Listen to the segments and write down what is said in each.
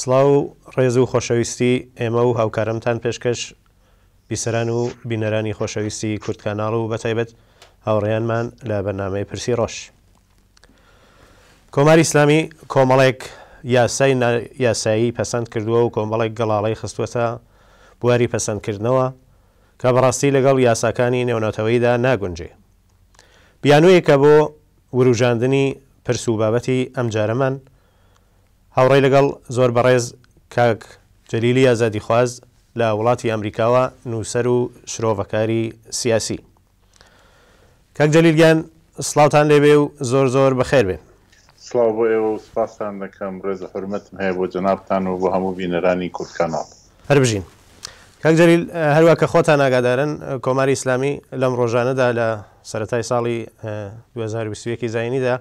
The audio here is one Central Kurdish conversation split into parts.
سڵاو و ڕێز و خۆشەویستی ئێمە و هاوکارەمتان پێشکەش بیسەران و بینەرانی خۆشەویستی کوردکاناڵ و بەتایبەت هاوڕێیانمان لە بەرنامەی پرسی ڕۆژ. کۆماری ئیسلامی کۆمەڵێک یاسای نا یاسایی پەسەند کردووە و کۆمەڵێک گەڵاڵەی خستووەتە بواری پەسەند کردنەوە کە بەڕاستی لەگەڵ یاساکانی نێونەتەوەیدا ناگونجێ. بیانوویەکە بۆ ورووژاندنی پرس و بابەتی ئەمجارەمان هاوڕای لەگەڵ زۆر بەڕێز کاک جەلیلی ئازادیخواز لە وڵاتی ئامریکاوە نووسەر و شرۆڤەکاری سیاسی. کاک جەلیل گیان سڵاوتان لێ بێ و زۆر زۆر بەخێر بێن. سڵاو بۆ ئێوە و سوپاستان دەکەم، ڕێز و حورمەتم هەیە بۆ جەنابتان و بۆ هەموو بینەرانی کوردکاناڵ. هەربژین. کاک جەلیل هەروا کە خۆتان ئاگادارن کۆماری ئیسلامی لەم ڕۆژانەدا لە سەرەتای ساڵی دوو هەزار و بیست و یەک ی زایینیدا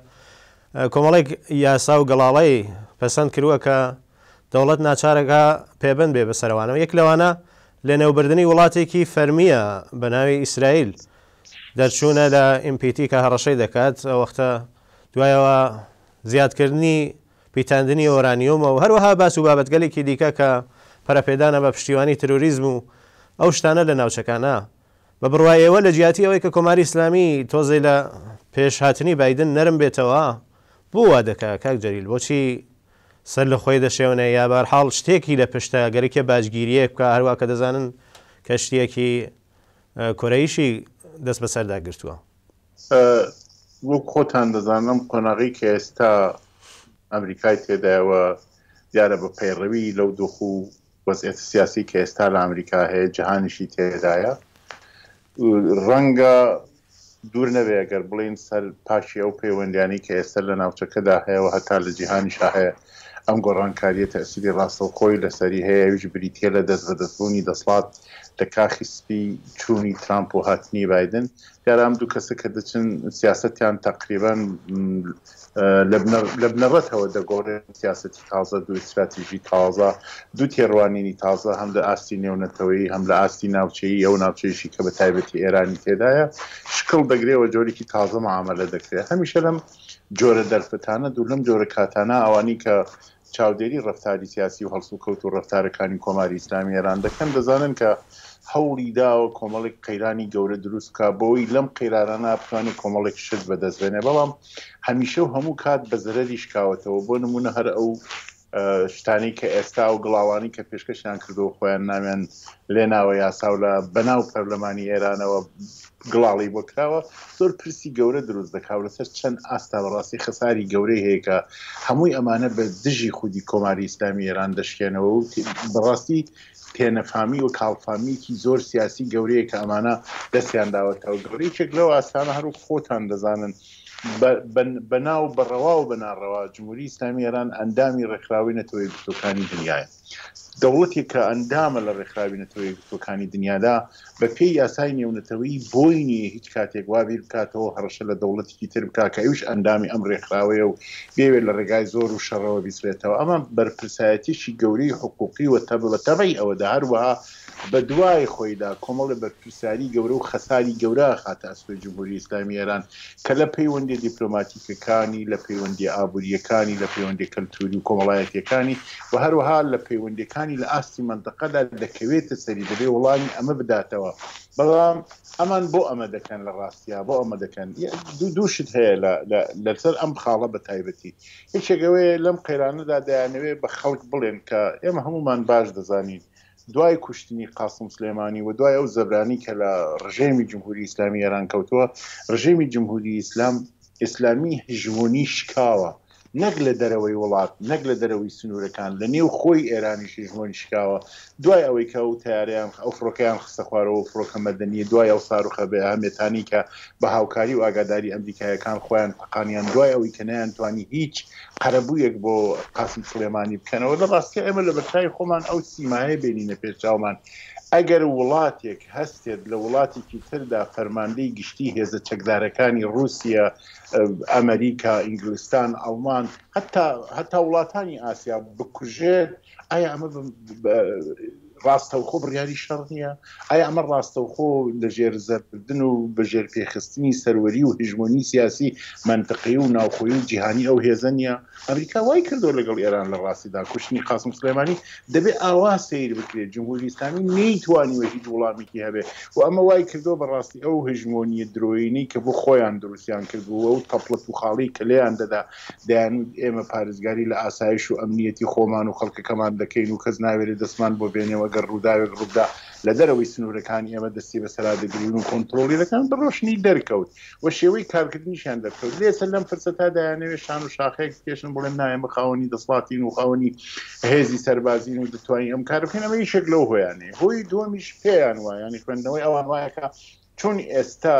کۆمەڵێک یاسا و گەڵاڵەی پەسەند کرووە کە دەوڵەت ناچارە کە پێبەند بێ بەسەرەوانەوە، یەک لەوانە لەنێوبردنی وڵاتێکی فەرمییە بەناوی ئیسرائیل، دەرچوونە لە ئیمپیتی کە هەڕەشەی دەکات ئەوەختە دوایەوە زیادکردنی پیتاندنی ئۆرانیۆمە و هەروەها باس و بابەتگەلێکی دیکە کە پەرەپێدانە بە پشتیوانی ترۆریزم و ئەو شتانە لە ناوچەکانە بە بڕوای ئێوە لە جیاتی ئەوەی کە کۆماری ئیسلامی تۆزێ لە پێش هاتنی بایدن نەرم بێتەوە بۆ وا دەکا کاک جەلیل بۆچی سەر لە خۆی دەشێونێ یا بەرحاڵ شتێکی لە پشتە گەرکێ باجگیریەک بکا هەروا کە دەزانن کەشتیەکی کورەیشی دەست بەسەر دا گرتووە. وەک خۆتان دەزانن ئەم قۆناغەی کە ئێستا ئەمریکای تێدایە و دیارە بە پەیڕەوی لەو دۆخ و وەزعیەتی سیاسی کە ئێستا لە ئەمریکا هەیە جیهانیشی تێدایە ڕەنگە دوور نەبێ گەر بڵین سەر پاشی ئەو پەیوەندیانی کە ئێستا لە ناوچەکەدا هەیە و هەتا لە جیهانی شاهەیە ئەم گۆڕانکاریە تەسیری ڕاستەوخۆی لەسەری هەیەویش بریتە لە دەست بەدەستبوونی دەسڵات لە کاخی سپی چوونی ترامپ و هاتنی بادن دیارام دوو کەسە کە دەچن سیاستیان تقریبان لە بنەڕەتەوە دەگۆڕێت، سیاسەتی تازە، دوو ستراتیژی تازە، دوو تێڕوانینی تازە، هەم لە ئاستی نێونەتەوەیی، هەم لە ئاستی ناوچەیی، ئەو ناوچەیەشی کە بە تایبەتی ئێرانی تێدایە، شکڵ دەگرێ و جۆرێکی تازە مەعامەلە دەکرێ. هەمیشە لەم جۆرە دەرفەتانە دوو، لەم جۆرە کاتانە ئەوانەی کە چاودێری ڕەفتاری سیاسی و هەڵسوکەوت و ڕەفتارەکانی کۆماری ئیسلامی ئێران دەکەن، دەزانن کە هەوڵی داوە کۆمەڵێک قەیرانی گەورە دروست بکات بەوەی لەم قەیرانانە بتوانێت کۆمەڵێک شت بەدەست بێنێت، بەڵام هەمیشە و هەموو کات بە زەرەری شکاوەتەوە، بۆ نموونە هەر ئەو شتانەی کە ئێستا و گڵاوانەی کە پێشکەشیان کردووە خۆیان ناویان لێناوە یاسا و لە بەناو پەرلەمانی ئێرانەوە گڵاڵەی بۆ کراوە زۆر پرسی گەورە دروست دەکاو لەسەر چەند ئاستا بەڕاستی خەساری گەورەی هەیە کە هەمووی ئەمانە بە دژی خودی کۆماری ئیسلامی ئێران دەشکێنەوە و بەڕاستی تێنەفامی و کاڵفامیەکی زۆر سیاسی گەورەیە کە ئەمانە دەستیان داوەتەوە گەورەیەکێک لەو ئاستانە هەروک خۆتان دەزانن بەناو بەڕەوا و بەناڕەوا جمهوری ئیسلامی ئێران ئەندامی ڕێکخراوەی نەتەوە یەکگرتوەکانی دنیایە. دەوڵەتێک کە ئەندامە لە ڕێکخراوی نەتەوە یەکگرتووەکانی دنیادا، بە پێی یاسای نێونەتەوەیی بۆی نییە هیچ کاتێک وا بیر بکاتەوە هەڕەشە لە دەوڵەتێکی تر بکات کە ئەویش ئەندامی ئەم ڕێکخراوەیە و بیەوێت لە ڕێگای زۆر و شەڕەوە بیسڕێتەوە. ئەمە بەرپرسایەتییەکی گەورەی حقووقی و بە تەبعی ئەوەدا هەروەها بە دوای خۆیدا کۆمەڵێ بەرپرسیاریی گەورە و خەساری گەورە ئەخاتە ئەستۆی جمهوری ئیسلامیی ئێران کە لە پەیوەندییە دیپلۆماتیکەکانی، لە پەیوەندییە ئابوورییەکانی، لە پەیوەندییە کەلتووری و کۆمەڵایەتییەکانی و هەروەها لە پەیوەندییەکانی لە ئاستی مەنتەقەدا دەکەوێتە سەری، دەبێ وڵامی ئەمە بداتەوە، بەڵام ئەمان بۆ ئەمە دەکەن لە ڕاستیا؟ بۆ ئەمە دەکەن؟ دوو شت هەیە لە سەر ئەم خاڵە بە تایبەتی، یەکێک ئەوەیە لەم قەیرانەدا دەیانەوێ بە خەڵک بڵێن کە ئێمە هەموومان باش دەزانین دوای کوشتنی قاسم سلێمانی و دوای ئەو زەبرانی کە لە ڕژێمی جمهوری ئیسلامی ئێران کەوتووە ڕژێمی جمهوری ئیسلام ئیسلامی هژمونی شکاوە نەک لە دەرەوەی وڵات نەک لە دەرەوەی سنوورەکان لە نێو خۆی ئێرانیش هژمونی شکاوە دوای ئەوەی کە ئەو تارەیان ئەو فڕۆکەیان خستە خوارەوە فڕۆکە مەدەنیە دوای ئەو ساروخە بێ ئەهمیەتانی کە بە هاوکاری و ئاگاداری ئەمریکایەکان خۆیان تەقانیان دوای ئەوەی کە نەیانتوانی هیچ قەرەبوویەک بۆ قاسم سڵێمانی بکەنەوە لە ڕاستیا ئێمە لە بەرچاوی خۆمان ئەو سیمایە بێنینە پێش چاومان ئەگەر وڵاتێک هەستێت لە وڵاتێکی تردا فەرماندەی گشتی هێزە چەکدارەکانی ڕووسیە ئەمریکا ئینگلستان ئەڵمان هەتا هەتا وڵاتانی ئاسیا بکوژێت ئایا ئەمە بە- بە- ڕاستەوخۆ بڕیاری شەڕ نییە ئایا ئەمە ڕاستەوخۆ لە ژێر زەردن و بە ژێر پێخستنی سەروەری و هژمۆنی سیاسی منتقی و ناوخۆی و جیهانی ئەو هێزە نییە ئەمریکا وای کردو لەگەڵ ئێران لە ڕاستیدا کوشتنی قاسم سلێمانی دەبێ ئاوا سیر بکرێت جمهوری ئیسلامی نەیتوانیوە هیچ وڵامێکی هەبێ و ئەمە وای کردو بەڕاستی ئەو هژمۆنیە درۆیینەی کە بۆ خۆیان دروستیان کردبووە و تەپڵە توخاڵی کە لێیان دەدا دەیانوت ئێمە پارێزگاری لە ئاسایش و ئەمنییەتی خۆمان و خەڵکەکەمان دەکەین و کەس ناوێرێ دەستمان بۆ بێنێ و ئەگەر ڕووداوێک ڕووبدا لە دەرەوەی سنوورەکانی ئێمە دەستی بەسەرا دەگرین و کۆنترۆڵی دەکەن، بە ڕۆشنی دەرکەوت و شێوەی کارکردنیشیان دەرکەوت. لێتە لەم فرسەتا دەیانەوێ شان و شاخێک بکێشن، بڵێن نا ئێمە خاوەنی دەسڵاتین و خاوەنی هێزی سەربازین و دەتوانین ئەم کارە بکەین، ئەمە یەکێک لەو هۆیانەیە. هۆی دووەمیش پێیان وایە، یانی خوێندنەوەی ئەوان وایە کە چۆن ئێستا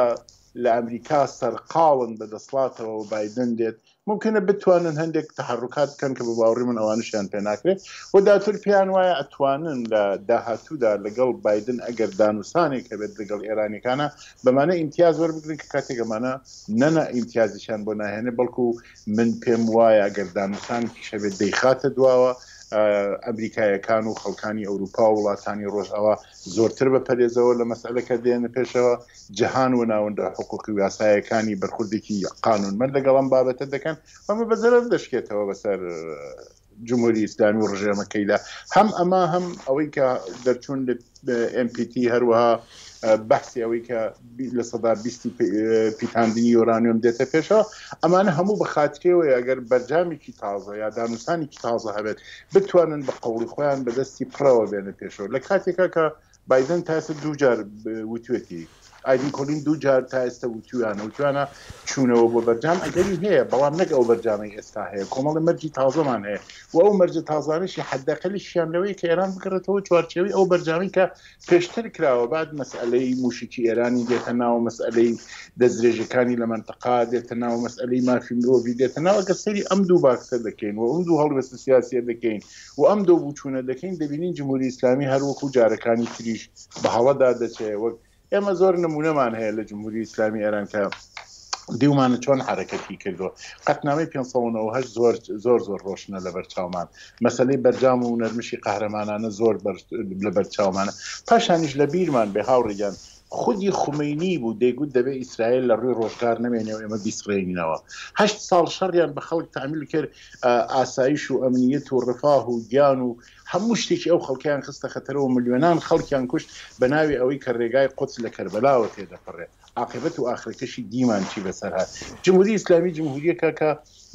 لە ئەمریکا سەرقاڵن بە دەسڵاتەوە و بایدن دێت ممکنە بتوانن هەندێک تحرکات بکەن کە بە باوەڕی من ئەوانشیان پێ ناکرێت و داتر پێیان وایە ئەتوانن لە داهاتوودا لەگەڵ بایدن ئەگەر دانوسانێک هەبێت لەگەڵ ئێرانیەکانە بەمانە ئیمتیاز وەربگرن کە کاتێک ئەمانە نەنا ئیمتیازیشان بۆ ناهێنێ بەڵکو من پێم وایە ئەگەر دانوسانێکیش هەبێت دەیخاتە دواوە ئەمریکایەکان و خەڵکانی ئەوروپا و وڵاتانی ڕۆژئاوا زۆرتر بە پەرێزەوە لە مەسەلەکە دێنە پێشەوە، جەهان وناونرا حقوقی ویاسایەکانی بەرخوردێکی قانونمەند لەگەڵ ئەم بابەتە دەکەن و ئەمە بە زەرەر دەشکێتەوە بەسەر جمهوری اسلامی و ڕژێمەکەیدا، هەم ئەمە هەم ئەوەی کە دەرچوون لە ئێم پی تی هەروەها بەحسی ئەوەی کە بیست لە سەدا بیستی پی- اه، پیتاندنی یۆرانیۆم دێتە پێشەوە ئەمانە هەموو بە خاترێەوەی ئەگەر بەرجامێکی تازە یا دانوسانێکی تازە هەبێت بتوانن بە قەوڵی خۆیان بە دەستی پڕەوە بێنە پێشەوە لە کاتێکا کە بایدن تا ئێستا دوو جار ب- وتوێتی ئایدین کۆلین دوو جار تا ئێستا وتویانە وتوانە چوونەوە بۆ بەرجام ئەگەری هەیە بەڵام نەک ئەو بەرجامەی ئێستا هەیە کۆمەڵی مەرجی تازەمان هەیە و ئەو مەرجە تازانەشی حداقلیشیان لەوەی کە ئێران بگەڕێتەوە چوارچێوەی ئەو بەرجامەی کە پێشتر کراوە باد مەسئەلەی موشکی ئێرانی دێتە ناو مەسئەلەی دەستدرێژەکانی لە مەنتقا دێتە ناو مەسئەلەی مافی مرۆڤی دێتە ناو ئەگەر سەیری ئەم دوو باکسە دەکەین و ئەم دوو هەڵوێستە سیاسیە دەکەین و ئەم دۆ بوچوونە دەکەین دەبینین جمهوری ئیسلامی هەر وەکو جارەکانی تریش بە هەڵەدا دەچێ وەک ئێمە زۆر نمونەمان هەیە لە جمهوری ئیسلامی ئێران کە دیومانە چۆن حرەکەتی کردووە قەتنامەی 500 زۆر زۆر زۆر ڕۆشنە لەبەر چاومان مەسەلەی بەرجام و نەرمشی قەهرەمانانە زۆر لە بەر چاومانە. پاشانیش لە بیرمان بێ هاوڕێ گیان، خودی خومەینی بوو دەیگوت دەبێ ئیسرائیل لە ڕووی ڕۆژگار نەمێنێ و ئێمە بیسڕێنینەوە. هەشت ساڵ شەڕیان بە خەڵک تەحمیل کرد، ئاسایش و ئەمنییەت و ڕفاه و گیان و هەموو شتێکی ئەو خەڵکەیان خستە خەتەر و ملیۆنان خەڵکیان کوشت بە ناوی ئەوەی کە ڕێگای قودس لە کەربەلاوە تێدەپەڕێ. عاقبەت و ئاخرەکەشی دیمان چی بەسەر هات جمهوری ئیسلامی جمهوریەکە کە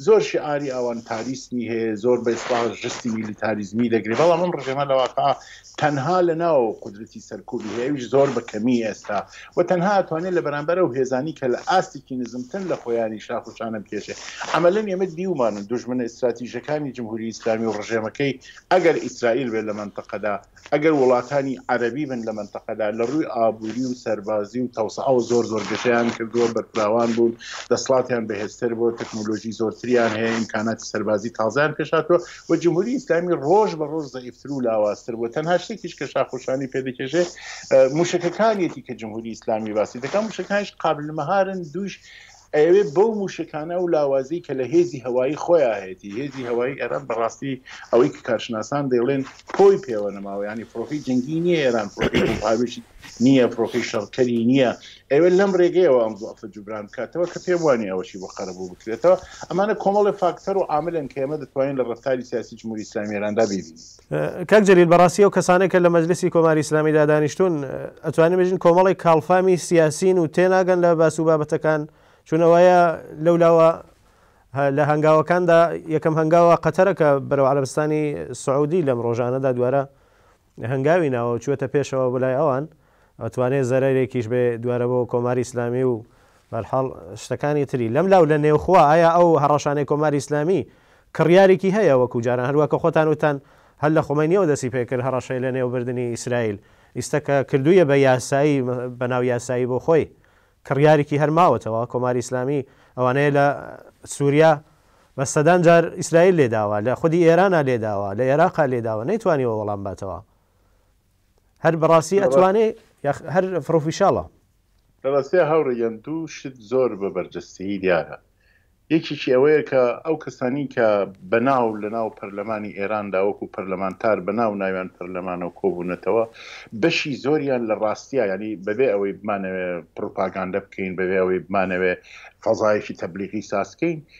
زۆر شیعاری ئاوان تاریسمی هەیە زۆر بە ئیسڵاح ژستی میلیتاریزمی دەگرێ بەڵام ئەم ڕژێمە لە واقع تەنها لە ناوەوە قودرەتی سەرکوبی هەیە ئەویش زۆر بە کەمی ئێستا و تەنها ئەتوانێت لە بەرامبەر ئەو هێزانی کە لە ئاستێکی نزمترن لە خۆیانی شاخ و شانە بکێشێ عەمەلەن ئێمە دیومانن دوژمنە ئیستراتیژەکانی جمهوری ئیسلامی و ڕژێمەکەی ئەگەر ئیسرائیل بێت لە مەنتەقەدا ئەگەر وڵاتانی عەرەبی بن لە مەنتەقەدا لە ڕووی ئابووری و سەربازی و تەوسەئەوە زۆر زۆر گەشەیان کردووە بەرفراوان بوون دەسڵاتیان بەهێزتر بۆ تەکنۆلۆژی زۆرتریان هەیە ئیمکاناتی سەربازی تازەیان پێشاتوە و جمهوری ئیسلامی ڕۆژ بە ڕۆژ زەئیفتر و لاوازتر بووە تەنها شتێکیش کە شاخۆشانی پێدەکێشێ موشەکەکانیەتی کە جمهوری ئیسلامی باسی دەکەم موشەکانش قابل مەهارن دووش ئەیەوێت بەو مووشەکانە ئەو لاوازیەی کە لە هێزی هەوایی خۆیا هەیەتی، هێزی هەوایی ئێران بە ڕاستی ئەوەی کە کارشناسان دەیڵێن کۆی پێوە نەماوە، یانی فڕۆکەی جەنگی نییە ئێران، فڕۆکەی ڕووپارووشی نییە، فڕۆکەی شەڕکەری نییە، ئەیەوێت لەم ڕێگەیەوە ئەم زوعفە جوبران بکاتەوە کە پێم وانییە ئەوەشی بۆ قەرەبوو بکرێتەوە. ئەمانە کۆمەڵێ فاکتەر و عاملن کە ئێمە دەتوانین لە ڕەفتاری سیاسی جمهوری ئیسلامی ئێراندا بیبینین. دەکات. کاک جەلیل بەڕاستی ئەو کەسانەی کە لە مەجلسی کۆماری ئیسلامیدا دانیشتوون ئەتوانین بژین کۆمەڵێک کاڵفامی سیاسین و تێناگەن لە باس و بابەتەکان چون ئەوەیە لەولاوە لە هەنگاوەکاندا یەکەم هەنگاوە قەتەرە کە بەرەو عەربستانی سعودی لەم ڕۆژانەدا دوارە هەنگاوی ناوە چوەتە پێشەوە بەلای ئەوان ئەتوانێ زەرەرێکیش بێ دوارە بۆ کۆماری ئیسلامی و بەرحاڵ شتەکانی تری لەم لاو لە نێوخوا ئایا ئەو هەڕەشانەی کۆماری ئیسلامی کڕیارێکی هەیە وەکو جاران هەروا کە خۆتان وتان هەر لە خومەینیەوە دەسی پێ کرد هەڕەشەی لە نێو بردنی ئیسرایل ئیستە کە کردوویە بە یاسایی بە ناو یاسایی بۆ خۆی کڕیارێکی هەر ماوەتەوە کۆماری ئیسلامی ئەوانەیە لە سوریا بە سەدان جار ئیسرایل لێداوە لە خودی ئێرانا لێداوە لە ئێراقا لێداوە نەیتوانیەوە وەڵام باتەوە هەر بەڕاستی ئەتوانێ هەر فڕۆفیشاڵە لەڕاستەیە هاوڕێیان دوو شت زۆر بە بەرجەستەیی دیارە یەکێکی ئەوەیە کە ئەو کەسانی کە بەناو لە ناو پەرلەمانی ئێراندا وەکو پەرلەمانتار بە ناو ناویان پەرلەمانەوە کۆبوونەتەوە بەشی زۆریان لە ڕاستە ینی بەبێ ئەوەی بمانەوێ پروپاگاندە بکەین بەبێ ئەوەی بمانەوێ فەزایەکی تەبلیغی سازکەین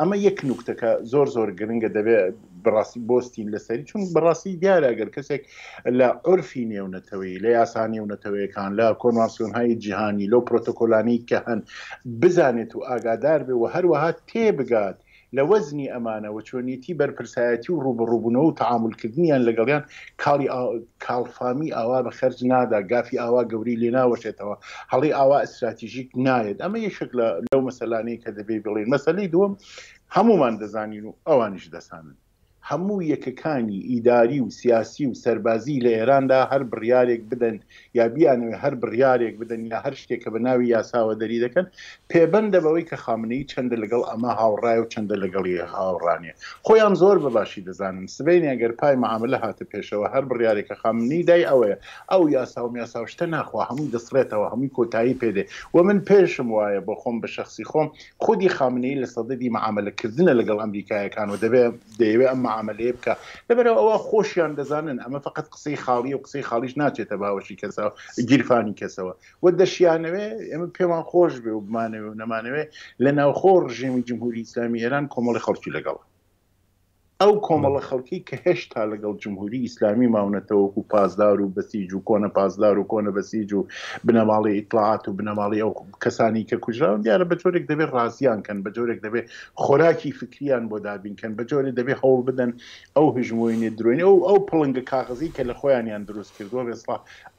ئەمە یەک نوکتە کە زۆر زۆر گرنگە دەبێ بەڕاستی بۆستین لەسەری چون بەڕاستی دیارە گەر کەسێک لە عرفی نێونەتەوەی لە یاسا نێونەتەوەیەکان لە کۆنوانسیۆنهایی جیهانی لەو پرۆتۆکۆلانەی کە هەن بزانێت و ئاگادار بێ و هەروەها تێبگات لە وەزنی ئەمانە و چۆنیەتی بەرپرسایەتی و ڕووبەڕووبوونەوە و تەعامولکردنیان لەگەڵیان کاڵی کاڵفامی ئاوا بە خەرج نادا، گافی ئاوا گەورەی لێ ناوەشێتەوە، هەڵەی ئاوا ئەستراتیژیک نایەت. ئەمە یەکێک لە لەو مەسەلانەیە کە دەبێ بڵێین. مەسەلەی دووەم، هەموومان دەزانین و ئەوانیش دەسانن، هەموو یەکەکانی ئیداری و سیاسی و سەربازی لە ئێراندا هەر بڕیارێک بدەن یا بیانەوێ هەر بڕیارێک بدەن یا هەر شتێک کە بە ناوی یاساوە دەری دەکەن، پێبەندە بەوەی کە خامنەیی چەندە لەگەڵ ئەمە هاوڕایە و چەندە لەگەڵی هاوڕانیە خۆیان زۆر بە باشی دەزانن سبەینێ گەر پای معامەلە هاتە پێشەوە هەر بڕیارێکە خامنەیی دای ئەوەیە ئەو یاسا و میاسا و شتە ناخوا هەمووی دەسڕێتەوە هەمووی کۆتایی پێدێ و من پێشم وایە بۆ خۆم بە شەخسی خۆم خودی خامنەیی لە سەددی معامەلە کردنە لەگەڵ ئەمریکایەکان و دەبێ دەیەوێ ئەم معامەلەیە بکا لەبەرئەوە ئەوە خۆشیان دەزانن ئەمە فەقەت قسەی خاڵیە و قسەی خاڵیش ناچێتە باوەشی کەسەوە گیرفانی کەسەوە و دەشیانەوێ ئێمە پێمان خۆش بێ و بمانەوێ و نەمانەوێ لە ناوخۆ ڕژێمی جمهوری ئیسلامی ئێران کۆمەڵی خەڵکی لەگەڵ ئەو کۆمەڵە خەڵکی کە هێشتا لەگەڵ جمهوری ئیسلامی ماونەتەوەک و پاسدار و بەسیج و کۆنە پاسدار و کۆنە بەسیج و بنەماڵی ئیتلاعات و بنەماڵی ئەو کەسانی کە کوژراون دیارە بە جۆرێک دەبێت ڕازیان کەن بە جۆرێک دەبێت خۆراکی فکریان بۆ دابین کەن بە جۆرێ دەبێت هەوڵ بدەن ئەو هژمۆینێ درۆینی ئەو ئەو پڵنگە کاغزی کە لە خۆیانیان دروست کردووە بێسڵ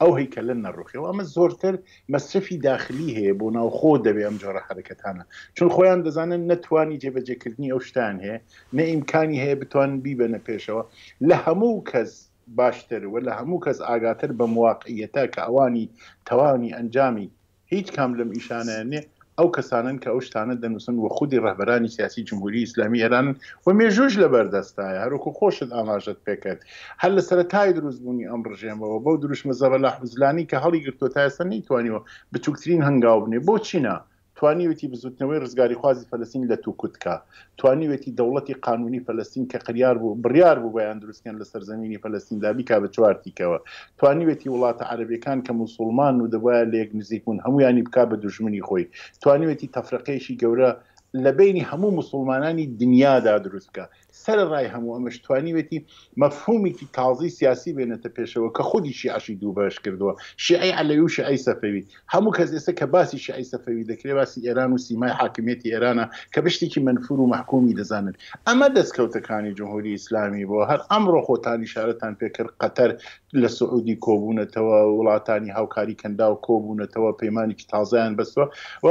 ئەو هەیکەلە نەڕوخێ و ئەمە زۆرتر مەسرەفی داخلی هەیە بۆ ناوخۆ دەبێ ئەم جۆرە حەرەکەتانە چون خۆیان دەزانن نە توانی جێبەجێکردنی ئەو شتەیان هەیە نە ئیمکانی هەیە بتوانن بیبەنە پێشەوە لە هەموو کەس باشتر و لە هەموو کەس ئاگاتر بەم واقعیەتە کە ئەوانی توانی ئەنجامی هیچ کام لەم ئیشانەیان نیە، ئەو کەسانەن کە ئەو شتانە دەنوسن و خودی ڕەهبەرانی سیاسی جمهوری ئیسلامی ئێرانن و مێژوش لەبەر دەستایە هەروەکو خۆشت ئاماژەت پێ کرد هەر لە سەرەتای دروست بونی ئەم ڕژێمەوە بەو دروشمە زەبەلاح و زلانەی کە هەڵی گرتوە تا ئێستا نەیتوانیوە بچوکترین هەنگاو بنێ بۆچی نا توانیویتی بزوتنەوەی ڕزگاریخوازی فەلەستین لەت و کوت کا. توانیوێتی دەوڵەتی قانوونی فەلەستین کە قریار بوو بڕیار بوو بۆیان دروست کەن لەسەر زەمینی فەلەستیندا بیکا بە چوار تیکەوە توانیوێتی وڵاتە عەرەبیەکان کە موسوڵمان و دەبوایە لەیەک نزیک بوون هەموویانی بکا بە دوژمنی خۆی توانیوێتی تەفرەقەیەکی گەورە لە بەینی هەموو موسوڵمانانی دنیادا دروست بکا سەرەڕای هەموو ئەمەش توانیوێتی مەفهوومێکی تازەی سیاسی بێنێتە پێشەوە کە خودی شیعەشی دوو بەش کردووە شیعەی عەلەوی و شیعەی سەفەوی هەموو کەس ئێستا کە باسی شیعەی سەفەوی دەکرێت باسی ئێران و سیمای حاکمیەتی ئێرانە کە بە شتێکی مەنفور و مەحکومی دەزانن ئەمە دەستکەوتەکانی جمهوری ئیسلامی بووە هەر ئەمڕۆ خۆتان ئیشارەتان پێکرد قەتەر لە سعودی کۆبوونەتەوە وڵاتانی هاوکاری کەنداو کۆبوونەتەوە پەیمانێکی تازەیان بەستوە و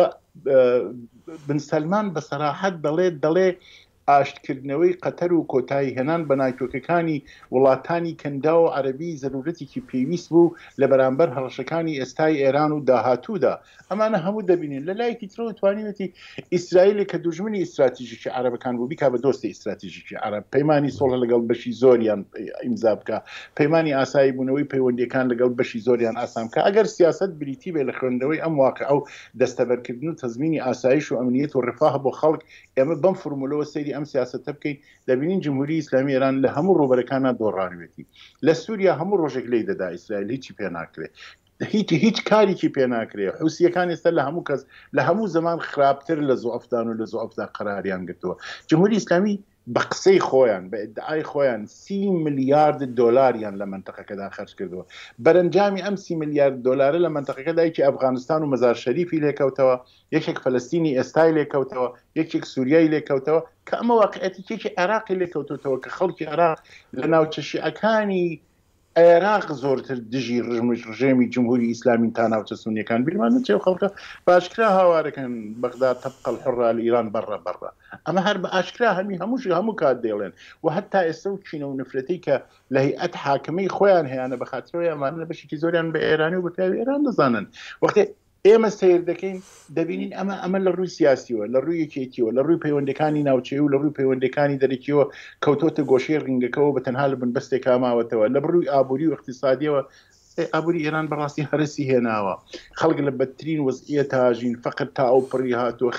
بن سەلمان بە سەراحەت دەڵێت دەڵێ ئاشتکردنەوەی قەتەر و کۆتایی هێنان بە نایتۆکەکانی وڵاتانی کەنداو و عەرەبی زەرورەتێکی پێویست بوو لە بەرامبەر هەڕەشەکانی ئێستای ئێران و داهاتوودا. ئەمانە هەموو دەبینین. لە لایەکی ترەوە توانیوێتی ئیسرائیل کە دوژمنی ئیستراتیژیکی عەرەبەکان بوو بیکا بە دۆستی ئیستراتیژیکی عەرەب، پەیمانی سوڵح لەگەڵ بەشی زۆریان ئیمزا بکا، پەیمانی ئاسایی بوونەوەی پەیوەندییەکان لەگەڵ بەشی زۆریان ئاسان بکا. ئەگەر سیاسەت بریتی بێ لە خوێندنەوەی ئەم واقیع و دەستەبەرکردن و تەزمینی ئاسایش و ئەمنیەت و ڕفاه بۆ خەڵک، ئێمە بەم فرمولەوە سەیری ئەم سیاسەتە بکەین دەبینین جمهوری ئیسلامی ئێران لە هەموو ڕوبەرەکانە دۆڕانوێتی لە سووریا هەموو ڕۆژێک لی دەدا ئیسرائیل هیچی پێ ناکرێت هیچ هیچ کارێکی پێ ناکرێ حوسیەکان ئێستا لە هەموو کەس لە هەموو زمان خراپتر لە زۆفتان و لە زۆفتا قەراریان گرتووە جمهوری ئسلامی بە قسەی خۆیان بە ئدعای خۆیان سی ملیارد دلاریان لە منتەقەکەدا خەرج کردووە بەرەنجامی ئەم سی ملیارد دلارە لە منتەقەکەدایکی ئەفغانستان و مەزار شەریفی لێکەوتەوە یەکێک فەلەستینی ئێستای لێکەوتەوە، یەکێک سووریای لێکەوتەوە، کە ئەمە واقعیەتێکێکی عێراقی لێکەوتووتەوە کە خەڵکی عێراق لە ناوچە شیعەکانی عێراق زۆرتر دژی ڕژمش ڕژێمی جمهوری ئیسلامین تا ناوچە سونیەکان بیرمان نەچێ و خەڵکە باشکرا هاوارەکەن بەغدا تەبقە الحرە لەئیران بەڕە بەڕە ئەمە هەر بە ئاشکرا هەمی هەمووشی هەموو کات دێڵێن و هەتا ئێستا و کینە و نفرەتی کە لە هیئەت حاکمەی خۆیان هەیەە بە خاترەوەی ئەمانە بەشێکی زۆریان بە ئێرانی و بەپیاوی ئێران دەزانن وەختێ ئێمە سەیر دەکەین، دەبینین ئەمە ئەمە لە ڕووی سیاسییەوە، لە ڕووی یەکێتییەوە، لە ڕووی پەیوەندییەکانی ناوچەیی و لە ڕووی پەیوەندییەکانی دەرەکییەوە کەوتۆتە گۆشەی ڕینگەکەوە و بە تەنها لە بنبەستێکا ماوەتەوە، لە ڕووی ئابووری و ئیقتیسادییەوە، ئێ ئابووری ئێران بە ڕاستی هەرەسی هێناوە، خەڵک لە بەدترین وەزعییەتا ئەژین، فەقر تا ئەو پڕی هاتووە،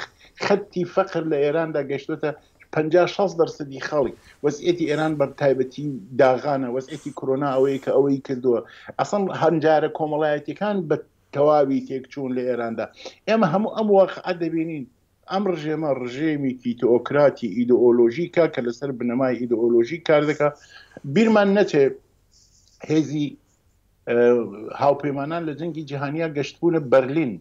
خەتی فەقر لە ئێراندا گەشتۆتە پەنجا شەست دەرسەدی خەڵک، وەزعییەتی ئێران بە تایبەتی داغانە، وەزعییەتی کرۆنا ئەوەیە کە ئەوەی کردووە، ئەسڵەن هەنجارە کۆمەڵایەتییەکان بە تەواوی تێکچوون لە ئێراندا. ئێمە هەموو ئەم واقعە دەبینین. ئەم ڕژێمە ڕژێمێکی تئۆکراتی ئیدئۆلۆژیکە کە لەسەر بنەمای ئیدئۆلۆژیک کار دەکات. بیرمان نەچێ هێزی هاوپەیمانان لە جەنگی جیهانیا گەشتبوونە بەرلین.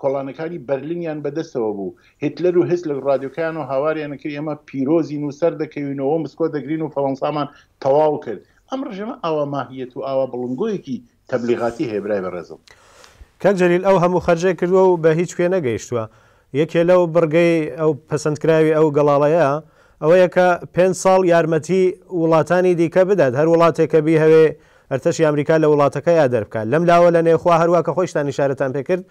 کۆڵانەکانی بەرلینیان بەدەستەوە بوو. هیتلەر و هس لە ڕادیۆکەیان و هاواریان کرد ئێمە پیرۆزین و سەر دەکەوین و مسکۆ دەگرین و فەرەنسامان تەواو کرد. ئەم ڕژێمە ئاوا ماهیەت و ئاوا بڵندگۆیەکی تەبلیغاتی هەیە برای بەڕێزم. کاک جەلیل ئەو هەموو خەرجەی کردووە و بە هیچ کوێ نەگەیشتووە، یەکێ لەو بڕگەی ئەو پەسەندکراوی ئەو گەڵاڵەیە ئەوەیە کە پێنج ساڵ یارمەتی وڵاتانی دیکە بدات، هەر وڵاتێک کە بیهەوێ ئەرتەشی ئامریکا لە وڵاتەکەیا دەربکات، لەم لاوە لە نێوخوا هەروا کە خۆیشتان ئیشارەتان پێ کرد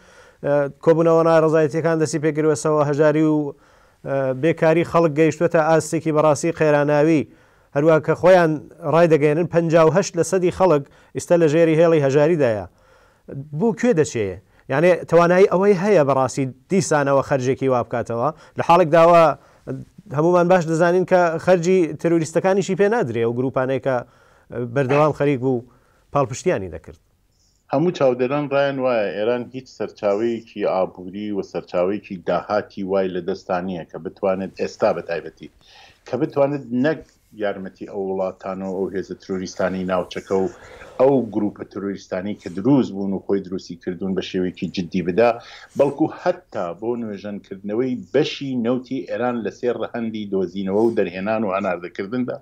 کۆبوونەوە ناڕەزایەتییەکان دەستی پێ کردووە سەوە هەژاری و بێکاری خەڵک گەیشتووەتە ئاستێکی بەڕاستی قێراناوی هەروەک کە خۆیان ڕایدەگەیەنن پەنجا و هەشت لەسەدی خەڵک ئیستا لە ژێری هێڵی هەژاریدایە بو کوێ دەچێ یانێ توانایی ئەوەی هەیە بەڕاستی دیسانەوە خەرجێکی وا بکاتەوە لە حاڵێکدا وە هەمومان باش دەزانین کە خەرجی تروریستەکانیشی پێ نادرێ ئەو گروپانەی کە بەردەوام خەریک بو پاڵپشتیانی دەکرد. هەموو چاودێران ڕایان وایە ئێران هیچ سەرچاوەیەکی ئابووری و سەرچاوەیەکی داهاتی وای لە دەستدا نییە کە بتوانێت ئێستا بە تایبەتی کە بتوانێت نەک یارمەتی ئەو وڵاتانە و ئەو هێزە ترۆریستانی ناوچەکە و ئەو گروپە ترۆریستانی کە دروست بوون و خۆی دروستی کردوون بە شێوەیەکی جددی بدا بەڵکو هەتا بۆ نۆژەنکردنەوەی بەشی نەوتی ئێران لە سێ ڕەهەندی دۆزینەوە و دەرهێنان و هەناردەکردندا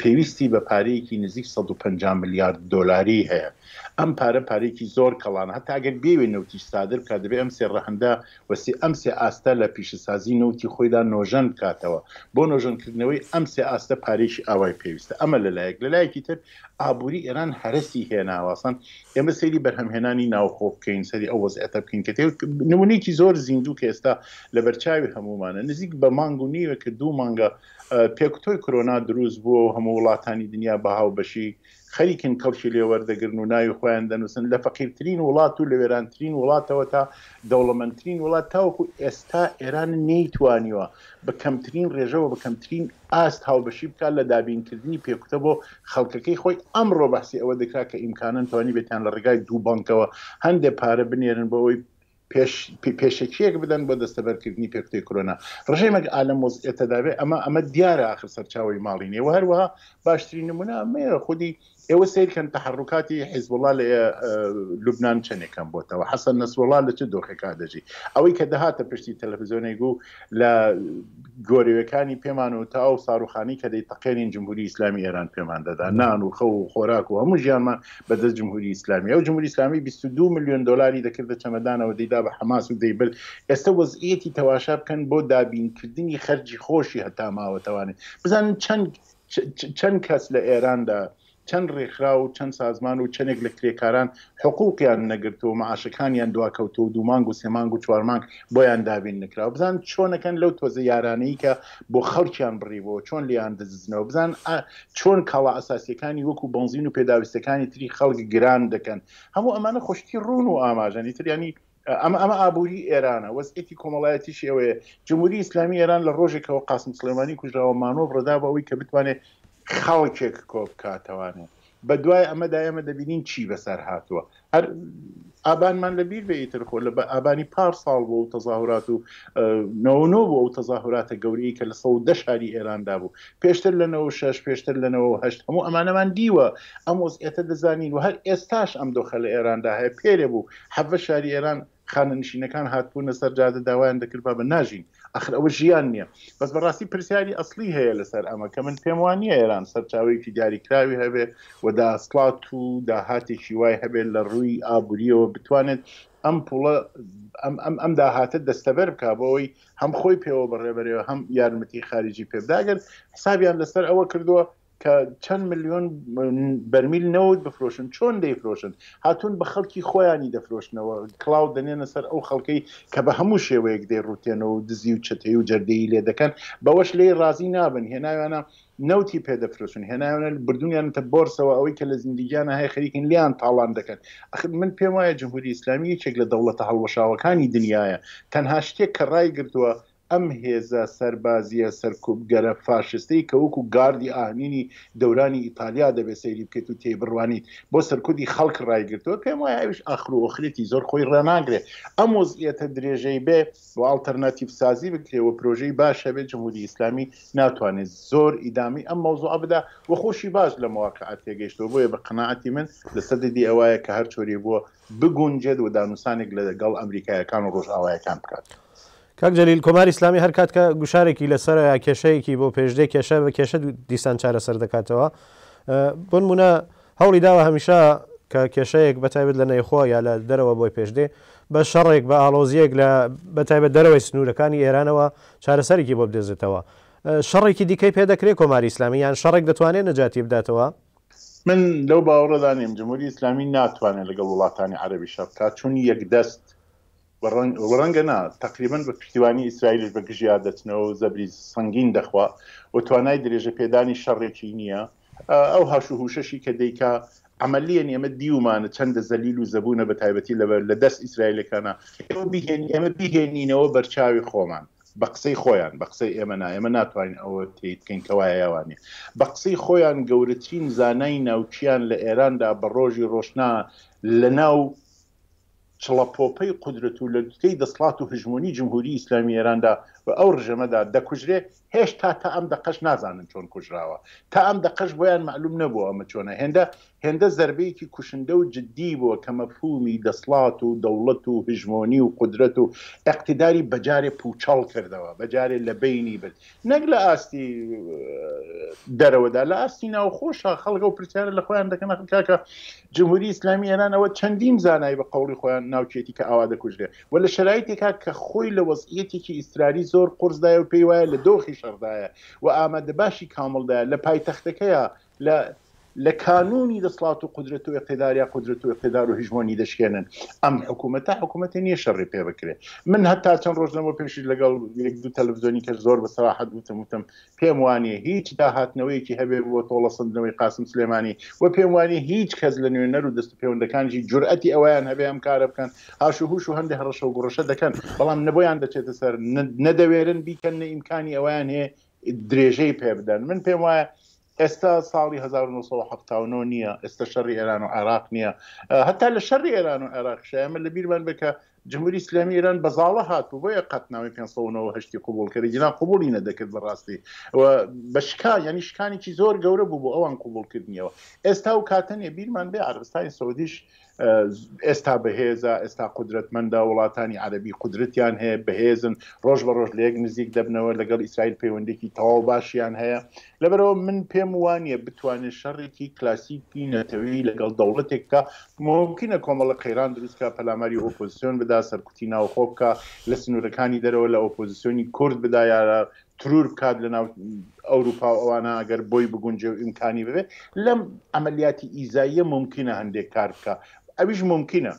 پێویستی بە پارەیەکی نزیک سەد و پەنجا ملیارد دۆلاری هەیە. ئەم پارە پارەیەکی زۆر کەڵانە، هەتا ئەگەر بیەوێت نەوتیش سادر بکات دەبێت ئەم سێ ڕەهەندە و سێ ئەم سێ ئاستە لە پیشەسازی نەوتی خۆیدا نۆژەن بکاتەوە. بۆ نۆژەنکردنەوەی ئەم سێ ئاستە پارەیەکی ئاوای پێویستە. ئەمە لە لایەک. لە لایەکی تر ئابوری ئێران هەرەسی هێناوە ئەسڵەن ئێمە سەیری بەرهەم هێنانی ناوخۆ بکەین سەری ئەو وەزعیەتە بکەین کە تێ نمونەیەکی زۆر زیندوو کە ئێستا لە بەرچاوی هەموومانە نزیک بە مانگ و نیوێک کە دوو مانگە پێکوتۆی کرۆنا دروست بووە و هەموو وڵاتانی دنیا بە هاوبەشی خەریکن کەڵکی لێ وەردەگرن و ناوی خۆیان دەنووسن لە فەقیرترین وڵات و لە وێرانترین وڵاتەوە تا دەوڵەمەندترین وڵات تاوەکو ئێستا ئێران نەیتوانیوە بە کەمترین ڕێژە و بە کەمترین ئاست هاوبەشی بکات لە دابینکردنی پێکوتە بۆ خەڵکەکەی خۆی، ئەمڕۆ بەحسی ئەوە دەکرا کە ئیمکانەن توانیبێتیان لە ڕێگای دوو بانکەوە هەندێ پارە بنێرن بۆ ئەوەی پێش پێشەکییەک بدەن بۆ دەستەبەرکردنی پێکوتەی کورۆنا، ڕژێمێک ئا لەم وەزعیەتەدا بێ ئەمە ئەمە دیارە ئاخر سەرچاوەی ماڵی نییە و هەروەها باشترین نمونە ئەمەیە خودی ئێوە سەیر کەن تەحەڕوکاتی حیزبوڵا لە لوبنان چەنێ کەم بۆتەوە، حەسەن نەسروڵا لە چ دۆخێکا دەژی؟ ئەوەی کە دەهاتە پشتی تەلەفزیۆنێک و لە گۆرەوێکانی پێمان وتا ئەو ساروخانی کە دەیتەقێنین جمهوری ئیسلامی ئێران پێمان دەدا، نان و خەو و خۆراک و هەموو ژیانمان بەدەست جمهوری ئیسلامییە. ئەو جمهوری ئیسلامیی بیست و دوو ملیۆن دۆلاری دەکردە چەمەدانەوە دەیدا بە حەماس و دەیبرد، ئێستە وەزعییەتی تەواشا بکەن بۆ دابینکردنی خەرجی خۆشی هەتاماوە توانێت بزانن چەند چەند کەس لە ئێراندا، چەند ڕێکخراو و چەند سازمان و چەندێک لە کرێکاران حقووقیان نەگرتووە و مەعاشەکانیان دواکەوتووە و دوو مانگ و سێ مانگ و چوار مانگ بۆیان دابین نەکراوە، بزانن چۆن ئەکەن لەو تۆزە یارانەی کە بۆ خەڵکیان بڕیبۆوە چۆن لێیان دەدزنەوە، بزانن چۆن کاڵا ئەساسییەکانی وەکوو بەنزین و پێداویستەکانی تری خەڵک گران دەکەن، هەموو ئەمانە خۆشکی ڕوون و ئاماژەن، ئیتر یانی ئەمە ئەمە ئابووری ئێرانە وەزعێتی کۆمەڵایەتیشی ئەوەیە جمهوری ئیسلامی ئێران لە ڕۆژێکەوە قاسم سلێمانی کوژراوە مانۆڤ ڕدا بە ئەوی کە بتوانێت خەڵکێک کۆبکاتەوانێ بە دوای ئەمەدا ئێمە دەبینین چی بەسەر هاتووە هەر ئابانمان لە بیر بێتر خۆ لە بە ئابانی پار ساڵ بۆ و تەزاهورات و نەوەۆ بۆ ئەو تەزاهوراتە گەورەی کە لە سە دە شاری ئێراندا بوو پێشتر لەەوە شش پێشتر لەەوە هەشت هەموو ئەمانەمان دیوە ئەم وەزئێتە دەزانین و هەر ئێستاش ئەم دۆخە لە ئێراندا هەیە پێرێ بوو حەڤە شاری ئێران خانەنشینەکان هاتبوونە سەر جادە داوایان دەکرد بابە ناژین ئاخر ئەوە ژیان نییە بەس بەڕاستی پرسیاری ئەسڵی هەیە لەسەر ئەمە کە من پێم وا نییە ئێران سەرچاوەیەکی دیاریکراوی هەبێ و داسڵات و داهاتێکی وای هەبێت لە ڕووی ئابوورییەوە بتوانێت ئەم پوڵە ئەم ئەم ئەم داهاتە دەستەبەر بکا بەوەی هەم خۆی پێوە بەڕێبەرێ و هەم یارمەتی خارجی پێ بدا گەر حسابیان لەسەر ئەوە کردووە کە چەند ملیۆن بەرمیل نەوت بفرۆشن چۆن دەیفرۆشن هاتون بە خەڵکی خۆیانی دەفرۆشنەوە کلااو دەنێنە سەر ئەو خەڵکەی کە بە هەموو شێوەیەک دەی ڕوتێنەوە و دزی و چەتەی و جەردەیی لێ دەکەن بەوەش لێی ڕازی نابن هێناویانە نەوتی پێدەفرۆشن هێناوێنە بردونیانتە بۆرسەوە ئەوەی کە لە زیندگییانە هەیە خەریکن لیان تاڵان دەکەن ئەخ من پێم وایە جمهوری ئیسلامی یەکێک لە دەوڵەتە هەڵوەشاوەکانی دنیاە تەنها شتێک کە ڕای گرتووە ئەم هێزە سەربازییە سەرکوبگەرە فاشستەی کە وەکو گاردی ئاهنینی دەورانی ئیتالیا دەبێت سەیری بکەیت و تێیبڕوانیت بۆ سەرکوتی خەڵک ڕایگرتووە، پێم وایە ئەویش ئاخر و ئۆخرێتی زۆر خۆی ڕاناگرێت ئەم وەزعیەتە درێژەی بێ و ئاڵتەرناتیڤ سازی بکرێت و پرۆژەی باش هەبێت جمهوری ئیسلامی ناتوانێت زۆر ئیدامەی ئەم مەوزوعە بدا و خۆشی باش لەم واقعە تێگەیشتووە بۆیە بە قەناعەتی من لە سەددی ئەوایە کە هەر چۆرێ بووە بگونجێت و دانوستانێک لە گەڵ ئەمریکایەکان و ڕۆژئاوایەکان بکات. کاک جەلیل کۆماری ئیسلامی هەر کات کە گوشارێکی لە سەرە یا کێشەیەکی بۆ پێش دێ کێشە بە کێشە دیسان چارەسەر دەکاتەوە بۆ نموونە هەوڵی داوە هەمیشە کە کێشەیەک بە تایبەت لە نەیخۆ یا لە دەرەوە بۆی پێش دێ بە شەڕێک بە ئاڵۆزیەک لە بە تایبەت دەرەوەی سنوورەکانی ئێرانەوە چارەسەرێکی بۆ بدەزێتەوە شەڕێکی دیکەی پێ دەکرێت کۆماری ئیسلامی یان شەڕێک دەتوانێت نەجاتی بداتەوە من لەو باوەڕەدا نیم جمهوری ئیسلامی ناتوانێت لەگەڵ وڵاتانی عەرەبی شەر بکات چون یەک دەست وەڕەنگە نا تقریبن بە پشتیوانی ئیسرائیلش بە گژیا دەچنەوە و زەبری سەنگین دەخوا و توانای درێژە پێدانی شەڕێکی نییە ئەو هاش و هوشەشی کە دەیکا عملیەن ئێمە دیومانە چەندە زەلیل و زەبوونە بە تایبەتی لە لە دەست ئیسرائیلەکانە ئێوە بهێن ئێمە بهێنینەوە بەرچاوی خۆمان بە قسەی خۆیان، بە قسەی ئێمە نا، ئێمە ناتوانین ئەوە تەیید بکەین کە وایە یا وانییە، بە قسەی خۆیان گەورەترین زانای ناوکییان لە ئێراندا بە ڕۆژی ڕۆشنا لە ناو چڵەپۆپەی قودرەت و لوتکەی دەسڵات و هژموونی جمهووری ئیسلامیی ئێراندا و ئەو ڕژێمەدا دەکوژرێ، هێشتا تا ئەم دەقەش نازانن چۆن کوژراوە، تا ئەم دەقەش بۆیان مەعلووم نەبووە ئەمە چۆنە، هێندە هێندە زەربەیەکی کوشندە و جددیی بووە کە مەفهوومی دەسڵات و دەوڵەت و هژمۆنی و قودرەت و ئێقتیداری بە جارێ پووچەڵ کردەوە، بە جارێ لە بەینی برد. نەک لە ئاستی دەرەوەدا، لە ئاستی ناوخۆشا خەڵک ئەو پرسیارە لە خۆیان دەکەن، ئاخر کاکە جمهووریی ئیسلامیی ئێران ئەوە چەندین زانای بە قەوڵی خۆیان ناوچێتی کە ئاوا دەکوژرێ و لە شەرایتێکا کە خۆی لە وەزعییەتێکی ئیستراری زۆر قورسدایە و پێی وایە لە دۆخی شەڕدایە و ئامادەباشی کامڵدایە، لە پایتەختەکەیا لە لە کانوونی دەسڵات و قودرەت و ئێقتێدار یا قودرەت و ئێقتێدار و هژمۆنی دەشکێنن. ئەم حکوومەتە حکوومەتێ نییە شەڕێ پێ بکرێ. من هەتا چەند ڕۆژ لەمەو پێشیش لەگەڵ یەک دوو تەلەفزیۆنی کەش زۆر بە سەراحەت گوتم وتم پێم وا نییە هیچ داهاتنەوەیەکی هەبێ بۆ تۆڵەسەندنەوەی قاسم سلێمانی و پێم وا نییە هیچ کەس لە نوێنەر و دەستوپێوەندەکانیشی جورئەتی ئەوەیان هەبێ ئەم کارە بکەن. هاش و هووش و هەندێ هەڕەشە و گوڕەشە دەکەن، بەڵام نە بۆیان دەچێتە سەر، نە دەوێرن بیکەن، نە ئیمکانی ئەوەیان هەیە درێژەی پێ بدەن من پێم وایە ئێستا ساڵی 1970 نییە ئێستا شەڕی ئێران و عێراق نییە هەتا لە شەڕی ئێران و عێراق شایمە لە بیرمان بکە جمهوری ئسلامی ئێران بەزاڵە هاتبوو بۆیە قەتناوی 5هشتی قوبول کرد جنا قوبولی نەدەکرد بەڕاستی بە شکا ینی شکانێکی زۆر گەورە بوو بۆ ئەوان قوبولکردنیەوە ئێستا و کاتەنێ بیرمان بێ عربستانی سعودیش ئێستا بەهێزە، ئێستا قودرەتمەندە، وڵاتانی عەرەبی قودرەتیان هەیە، بەهێزن، ڕۆژ بە ڕۆژ لە یەک نزیک دەبنەوە، لەگەڵ ئیسرائیل پەیوەندییەکی تەواو باشیان هەیە، لەبەرئەوە من پێم وا نییە بتوانێت شەڕێکی کلاسیکی نەتەوەیی لەگەڵ دەوڵەتێک بکا، مومکینە کۆمەڵە قەیران دروست بکا، پەلاماری ئۆپۆزسیۆن بدا، سەرکوتی ناوخۆ بکا، لە سنوورەکانی دەرەوە لە ئۆپۆزسیۆنی کورد بدا یا ترور بکات لەناو ئەوروپا و ئەوانە ئەگەر بۆی بگونجێ و ئیمکانی ببێت لەم عەمەلیاتی ئیزاییە مومکینە هەندێک کار بکا ئەویش مومکینە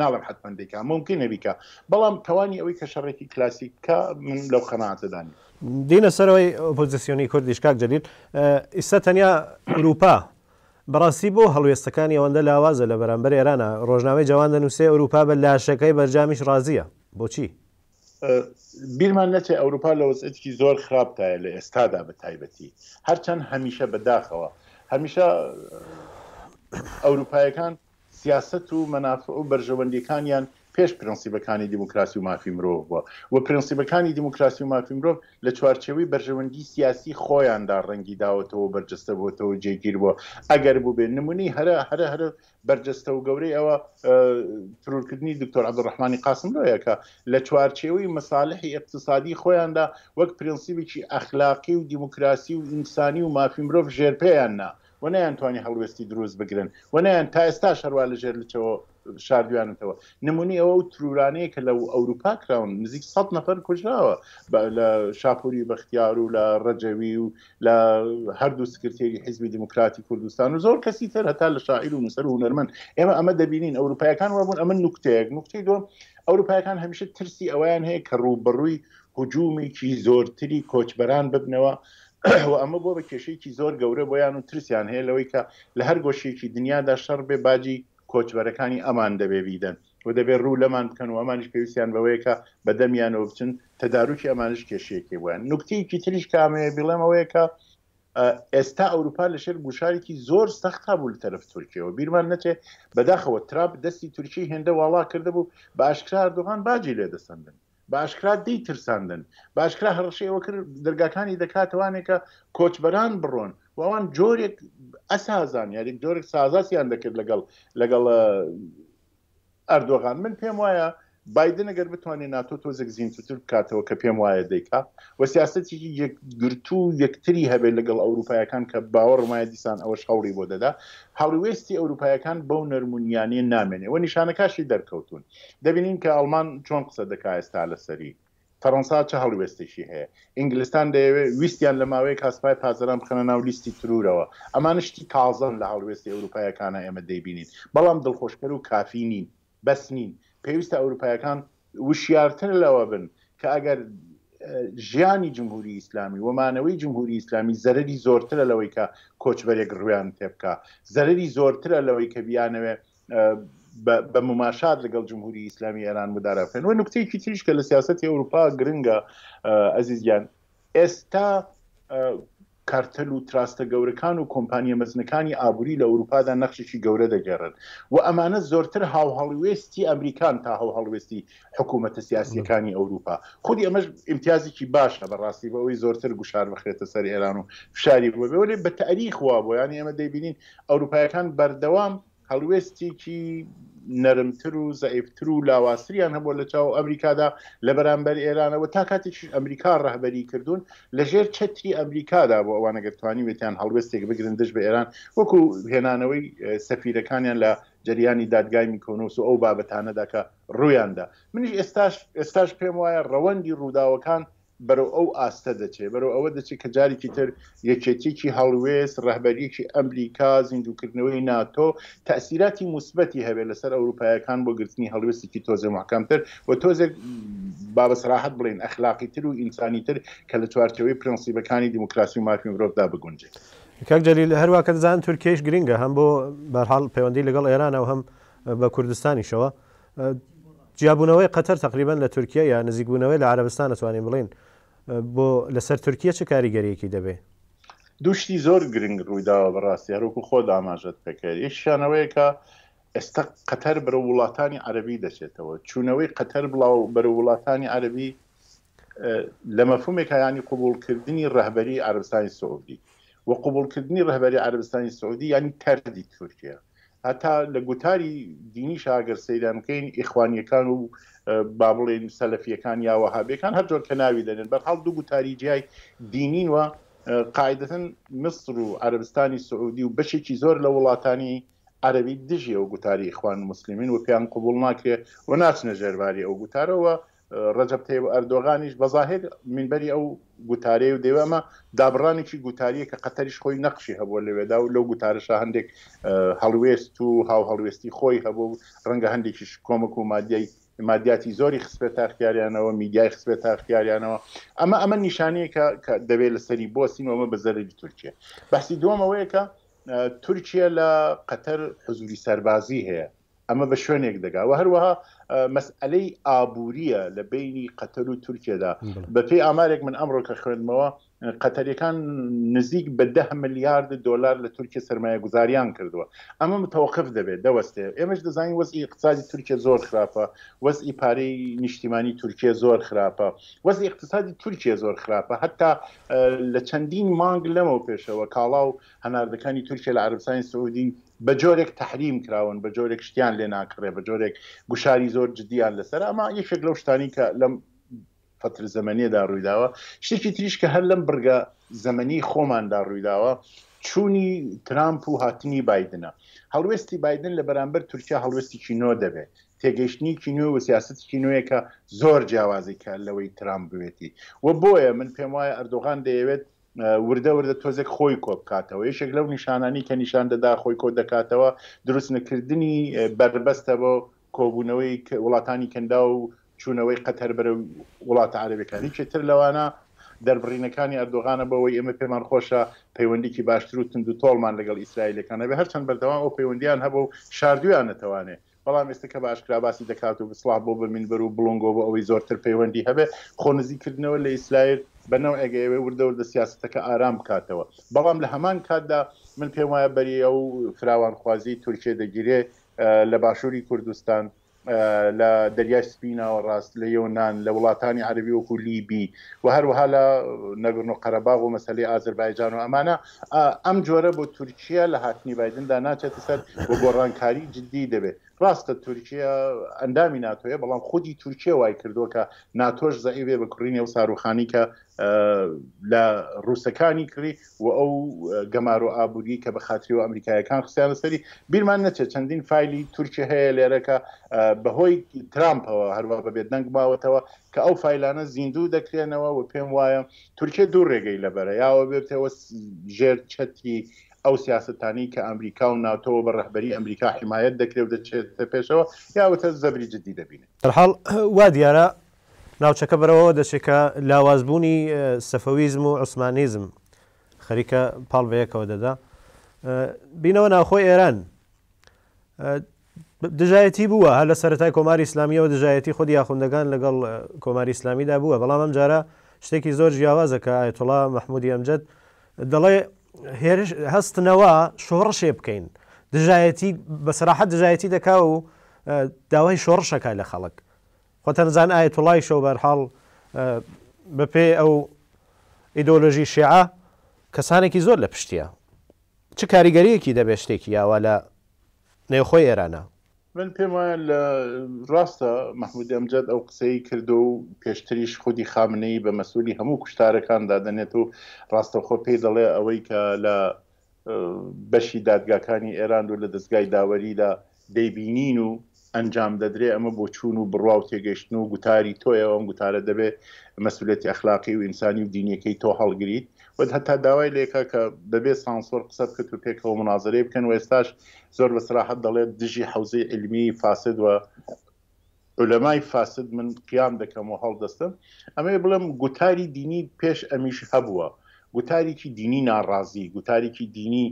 ناڵم حتمەن دەیکا مومکینە بیکا بەڵام توانی ئەوەی کە شەڕێکی کلاسیک بکا من لەو قەناعەتەدا نیم. دێینە سەرەوەی ئۆپۆزسیۆنی کوردیش کاک جەلیل ئیستا تەنیا ئەوروپا بەڕاستی بۆ هەڵوێستەکانی ئەوەندە لاوازە لە بەرامبەر ئێرانا ڕۆژنامەی جەوان دەنووسێ ئەوروپا بە لاشەکەی بەرجامیش ڕازییە بۆچی؟ بیرمان نەچێ ئەوروپا لە وەزعێتکی زۆر خراپدایە لە ئێستادا بە تایبەتی هەرچەند هەمیشە بەداخەوە هەمیشە ئەوروپایەکان سیاست و مەناف و بەرژەوەندیەکانیان پێش پرەنسیبەکانی دیموکراسی و مافی مرۆڤ بووە و پرەنسیبەکانی دیموکراسی و مافی مرۆڤ لە چوارچەوەی بەرژەوەندی سیاسی خۆیاندا ڕەنگی داوەتەوە بەرجستە بۆتەوە جێگیر بووە ئەگەر بووبێ نمونی هەرە هەرە هەرە بەرجەستە و گەورەی ئەوە ترورکردنی دکتۆر عەبدولڕەحمانی قاسملۆیە کە لە چوارچێوەی مەسالحی ئیقتسادی خۆیاندا وەک پرنسیبێکی ئەخلاقی و دیموکراسی و ئینسانی و مافی مرۆڤ ژێرپێیان نا و نەیانتوانی هەڵوێستی دروست بگرن و نەیان تا ئێستاش هەروا لە ژێر لچەوە شاردویانەتەوە نمونەی ئەوە و ترورانەیە کە لە ئەوروپا کراون نزیک سەد نەفەر کوژراوە لە شاپوری بەختیار و لە ڕەجەوی و لە هەردوو سکرتێری حیزبی دیموکراتی کوردستان و زۆر کەسی تر هەتا لە شاعیر و نووسەر و هونەرمەند ئێمە ئەمە دەبینین ئەوروپایەکان وابوون ئەمە نوکتەیەک نوکتی دوم ئەوروپایەکان هەمیشە ترسی ئەویان هەیە کە ڕووبڕووی هجوومێکی زۆرتری کۆچبەران ببنەوە و ئەمە بۆ بە کێشێکی زۆر گەورە بۆیان و ترسیان هەیە لەوەی کە لە هەر گۆشیەکی دنیادا شەڕ بێ باجی کۆچبەرەکانی ئەمان دەبێ بیدەن و دەبێت روو لەمان بکەن و ئەمانیش پێویستیان بەوەیە کە بە دەمیانەوە بچن، تەداروکی ئەمانیش کێشەیەکەی بۆیان. نوکتەیەکی تریش کە ئەمەوێت بیڵێم ئەوەیە کە ئێستا ئەوروپا لە ژێر گوشارێکی زۆر سەختا بوو لە تەرەف تورکیەوە، بیرمان نەچێ بەداخەوە ترامپ دەستی تورکیەی هێندە واڵا کردبوو بە ئاشکرا ئەردۆغان باجی لێ دەسەندن. بە ئاشکرا دەی ترساندن، بە ئاشکرا هەڕەشەی ئەوە کرد دەرگاکانی دەکاتە وانێ کە کۆچبەران بڕۆن و ئەوان جۆرێک ئەسازان یاریک جۆرێک سازاسیان دەکرد لەگەڵ لەگەڵ ئەردۆغان من پێم وایە بادن ئەگەر بتوانێت ناتۆ تۆزێک زیینتوتر بکاتەوە کە پێم وایە دەیکا و سیاستێکی یەکگرتو و یەکتری هەبێت لەگەڵ ئەوروپایەکان کە باوەڕمایە دیسان ئەوەش هەوڵی بۆ دەدا هەڵوێستی ئەوروپایەکان بەو نەرمونیانە نامێنێ و نیشانەکاشی دەرکەوتون دەبینین کە ئەڵمان چۆن قسە دەکا ئێستا لەسەری، فەرەنسا چ هەڵوێستێکی هەیە، ئینگلستان دەیەوێ ویستیان لە ماوەیەکا سپای پاسدران بخەنە ناو لیستی ترورەوە، ئەمانە شتی تازەن لە هەڵوێستی ئەوروپاییەکانا ئێمە دەیبینین، بەڵام دڵخۆشکەر و کافی نین، بەس نین، پێویستە ئەوروپاییەکان وشیارتر لەوە بن کە ئەگەر ژیانی جمهوری ئیسلامی و مانەوەی جمهوری ئیسلامی زەرەری زۆرترە لەوەی کە کۆچبەرێک ڕویان تێبکا، زەرەری زۆرترە لەوەی کە بیانەوێ بە مماشات لەگەڵ جمهوری ئیسلامی ئێران مدارا بکەن و نکتێکی تریش کە لە سیاستی ئەوروپا گرنگە ئەزیزیان ئێستا کارتەل و تراستە گەورەکان و کۆمپانیە مەزنەکانی ئابووری لە ئەوروپادا نەخشێکی گەورە دەگەڕن و ئەمانە زۆرتر هاوهڵوێستی ئەمریکان تا هەوهڵوێستی حکوومەتە سیاسییەکانی ئەوروپا. خودی ئەمەش ئیمتیازێکی باشە بە ڕاستی بۆ ئەوەی زۆرتر گوشار بخرێتە سەر ئێران و فشاری بۆ بێ، وەلێ بە تاریخ وا بووە، یانی ئێمە دەیبینین ئەوروپاییەکان بەردەوام هەڵوێستێکی نەرمتر و زەعیفتر و لاوازتریان هەبووە لە چاو ئەمریکادا لە بەرانبەر ئێرانەوە، تا کاتێکیش ئەمریکا ڕەهبەریی کردوون، لە ژێر چەتری ئەمریکادا بوو، ئەوان ئەگەر توانیوێتیان هەڵوێستێک بگرن دژ بە ئێران، وەکوو هێنانەوەی سەفیرەکانیان لە جەریانی دادگای میکۆنۆس و ئەو بابەتانەدا کە ڕوویاندا. منیش ئێستاش ئێستاش پێم وایە ڕەوەندی ڕووداوەکان بەرەو ئەو ئاستە دەچێت، بەرەو ئەوە دەچێت کە جارێکی تر یەکێتییەکی هەڵوێست، ڕەهبەریی ئەمریکا، زیندووکردنەوەی ناتۆ، تەئسیراتی موسبەتی هەبێت لەسەر ئەورووپاییەکان بۆ گرتنی هەڵوێستێکی تۆزێ مەحکەمتر و تۆزێک با بە سەراحەت بڵێین ئەخلاقیتر و ئینسانیتر کە لە چوارچێوەی پرەنسیبەکانی دیموکراسی و مافی مرۆڤدا بگونجێت. کاک جەلیل، هەروا کە دەزانن تورکییەیش گرینگە هەم بۆ بە هەر حاڵ پەیوەندیی لەگەڵ ئێرانە و هەم بە کوردستانیشەوە جیابوونەوەی قەتەر تەقریبەن لە تورکیە یا نزیکبوونەوەی لە عەرەبستان ئەتوانین بڵێین بۆ لەسەر تورکیە چ کاریگەریەکی دەبێ؟ دوو شتی زۆر گرنگ ڕوویداوە بەڕاستی هەروەکو خۆت ئاماژەت پێکرد یەکیشیان ئەوەیە کە ئێستا قەتەر بەرەو وڵاتانی عەرەبی دەچێتەوە چوونەوەی قەتەر بڵاو بەرەو وڵاتانی عەرەبی لە مەفهومێک هەیانی قوبولکردنی ڕەهبەری عەربستانی سعودی وە قوبولکردنی ڕەهبەری عەربستانی سعودی ینی تەردی تورکیا هەتا لە گوتاری دینیش ئاگەر سەیران بکەین ئیخوانیەکان و با بڵێن سەلەفیەکان یاوە هابێکان هەر جۆر کە ناوی دەنێن بەرحاڵ دوو گوتاری جیای دینین وە قاعدەن مصر و عربستانی سعودی و بەشێکی زۆر لە وڵاتانی عربی دژی ئەو گوتاری ئیخوان مسللمین و پێیان قوبول ناکرێ و ناچنە ژێرباری ئەو گوتارەوە ڕەجەب تەیب ئەردۆغانیش بە زاهیر مینبەری ئەو گوتارەی و دەیوێ ئەمە دابڕانێکی گوتاریە کە قەتەریش خۆی نەقشی هەبووە لەوێدا و لەو گوتارەشە هەندێک هەڵوێست و هاوهەڵوێستی خۆی هەبوو و ڕەنگە هەندێکیش کۆمەک و مادیای مادیاتی زۆری خسپێت تا اختیاریانەوە میدیای خسپێت تا اختیاریانەوە ئەمە ئەمە نیشانەیە کە کە دەبێت لەسەری بۆسین و ئەمە بە زەرری تورکیە بەسی دووەمەوەیە کە تورکیە لە قەتەر حزوری سەربازی هەیە ئەمە بە شوێنێک دەگا و هەروەها مەسئەلەی ئابووریە لە بینی قەتەر و تورکیەدا بەپێی ئامارێک من ئەمڕۆ کە خوێندمەوە قەتەریەکان نزیک بە دە ملیارد دۆلار لە تورکیە سرمایە گوزاریان کردووە ئەمە متەوەقف دەبێت دەوەستێ ئێمەش دەزانین وەزی اقتصادی تورکیە زۆر خراپە وەزی پارەی نیشتیمانی تورکیە زۆر خراپە وەزی اقتصادی تورکیە زۆر خراپە هەتا لە چەندین مانگ لەمەوە پێشەوە کاڵا و هەناردەکانی تورکیا لە عەرەبستانی سعودی بە جۆرێک تەحریم کراون، بە جۆرێک شتیان لێ ناکڕێ، بە جۆرێک گوشاری زۆر جدیان لەسەرە، ئەمە یەکێک لەو شتانەی کە لەم فترە زەمەنیەدا ڕوویداوە، شتێکی تریش کە هەر لەم بڕگە زەمەنی خۆماندا ڕوویداوە چوونی ترامپ و هاتنی بایدنە، هەڵوێستی بایدن لە بەرامبەر تورکیا هەڵوێستیکی نۆ دەبێ، تێگەیشتنیکی نوێ و سیاسەتیکی نوێیە کە زۆر جیاوازی کە لەوەی ترامپ بوێتی و بۆیە من پێم وایە ئەردۆغان دەیەوێت وردە وردە تۆزێک خۆی کۆبکاتەوە یەکێک لەو نیشانانی کە نیشان دەدا خۆی کۆ دەکاتەوە دروست نەکردنی بەربەستە بۆ کۆبوونەوەی وڵاتانی کەنداو و چوونەوەی قەتەر بەرەو وڵاتە عەرەبیەکان یەکێ تر لەوانە دەربڕینەکانی ئەردۆغانە بۆ ئەوەی ئێمە پێمان خۆشە پەیوەندیکی باشتر و تند و تۆڵمان لەگەڵ ئیسرائیلەکان هەبێ هەرچەند بەردەوام ئەو پەیوەندیان هەبوو و شاردویانەتەوانێ بەڵام ئێستا کە بە ئاشکرا باسی دەکات و سڵاح بۆ بە مینبەر و بڵۆنگۆ بۆ ئەوەی زۆرتر پەیوەندی هەبێ خۆ نزیک کردنەوە لە ئیسرایل بە نەوعێک ئەیەوێ وردە وردە سیاسەتەکە ئارام بکاتەوە بەڵام لە هەمان کاتدا من پێم وایە بەری ئەو فراوانخوازی تورکیە دەگیرێ لە باشووری کوردستان لە دەریای سپی ناوەڕاست لە یۆنان لە وڵاتانی عەرەبی وەکو لیبی و هەروەها لە نەگرن و قەرەباغ و مەسەلەی ئازربایجان و ئەمانە ئەم جۆرە بۆ تورکیە لە هاتنی بایدندا ناچێتە سەر و گۆڕانکاری جددی دەبێت ڕاستە تورکیە ئەندامی ناتۆیە بەڵام خودی تورکیە وای کردووە کە ناتۆش زەعیبێ بە کڕینی ئەو ساروخانی کە لە ڕووسەکانی کڕی و ئەو گەمارۆ ئابووری کە بە خاتری و ئەمریکایەکان خسیانە سەری بیرمان نەچێت چەندین فیلی تورکی هەیە لێرەکە بەهۆی ترامپەوە هەروە بە بێدەنگ باوەتەوە کە ئەو فیلانە زیندوو دەکرێنەوە و پێم وایە تورکیە دوو رێگەی لە بەرە یاوە بێتەوە ژێر چەتری ئەو سیاسەتانەی کە ئەمریکا و ناتۆوە بە رەهبەری ئەمریکا حیمایەت دەکرێ و دەچێتە پێشەوە یاوەتە زەبری جدی دەبینێ. هەرحاڵ وا دیارە ناوچەکە بەرەوەوە دەچێ کە لاواز بوونی سەفەویزم و عوسمانیزم خەریکە پاڵ بەیەکەوە دەدا. بینەوە ناوخۆی ئێران. دژایەتی بووە، هەر لە سەرەتای کۆماری ئیسلامییەوە دژایەتی خودی ئاخوندەکان لەگەڵ کۆماری ئیسلامیدا بووە، بەڵام ئەمجارە شتێکی زۆر جیاوازە کە ئایەتوڵا مەحموودی ئەمجەد دەڵێ هێرش، هەستنەوە شۆڕشێ بکەین، دژایەتی بە سەراحەت دژایەتی دەکا و داوای شۆڕش ئەکا لە خەڵک. خۆتان زان ئایەتوڵایشەوە بە هەر حاڵ بەپێی ئەو ئیدۆلۆژی شێعە کەسانێکی زۆر لە پشتییە. چ کاریگەرییەکی دەبێ شتێکی ئاوا لە نێوخۆی ئێرانە. من پێم وایە لە ڕاستە مەحمود ئەمجەد ئەو قسەی کردوە و پێشتریش خودی خامنەیی بە مەسئولی هەموو کوشتارەکان دادەنێت و ڕاستەوخۆ پێی دەڵێ ئەوەی کە لە بەشی دادگاکانی ئێران و لە دەزگای داوەریدا دەیبینین و ئەنجام دەدرێ ئەمە بۆچوون و بڕوا و تێگەیشتن و گوتاری تۆیە و ئەم گوتارە دەبێ مەسئولیەتی ئەخلاقی و ئینسانی و دینیەکەی تۆ هەڵگریت و هەتا داوای لێکا کە بەبێ سانسۆر قسە بکەت و پێکەوە مونازەرەی بکەن و ئێستاش زۆر بە سەراحەت دەڵێت دژی حەوزەی عیلمیی فاسد و عولەمای فاسد من قیام دەکەم و هەڵدەستم. ئەمەوێ بڵێم گوتاری دینی پێش ئەمیش هەبووە. گوتاریکی دینی ناڕازی، گوتاریکی دینی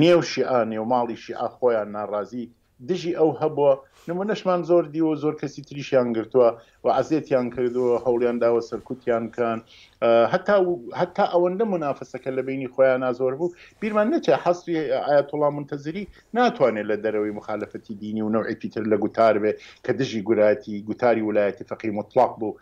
نێو شیعە، نێوماڵی شیعە خۆیان ناڕازی دژی ئەو هەبووە، نموونەشمان زۆر دیوە و زۆر کەسی تریشیان گرتووە و عەزێتیان کردووە، هەوڵیان داوە سەرکوتیان بکەن، هەتا هەتا ئەوەندە مونافەسەکە لە بەینی خۆیانا زۆر بوو، بیرمان نەچێ حەسری ئایەتوڵا مونتەزری ناتوانێ لە دەرەوەی موخالەفەتی دینی و نەوعێکی تر لە گوتار بێ کە دژی گورایەتی گوتاری ولایەتی فەقی موتڵەق بوو،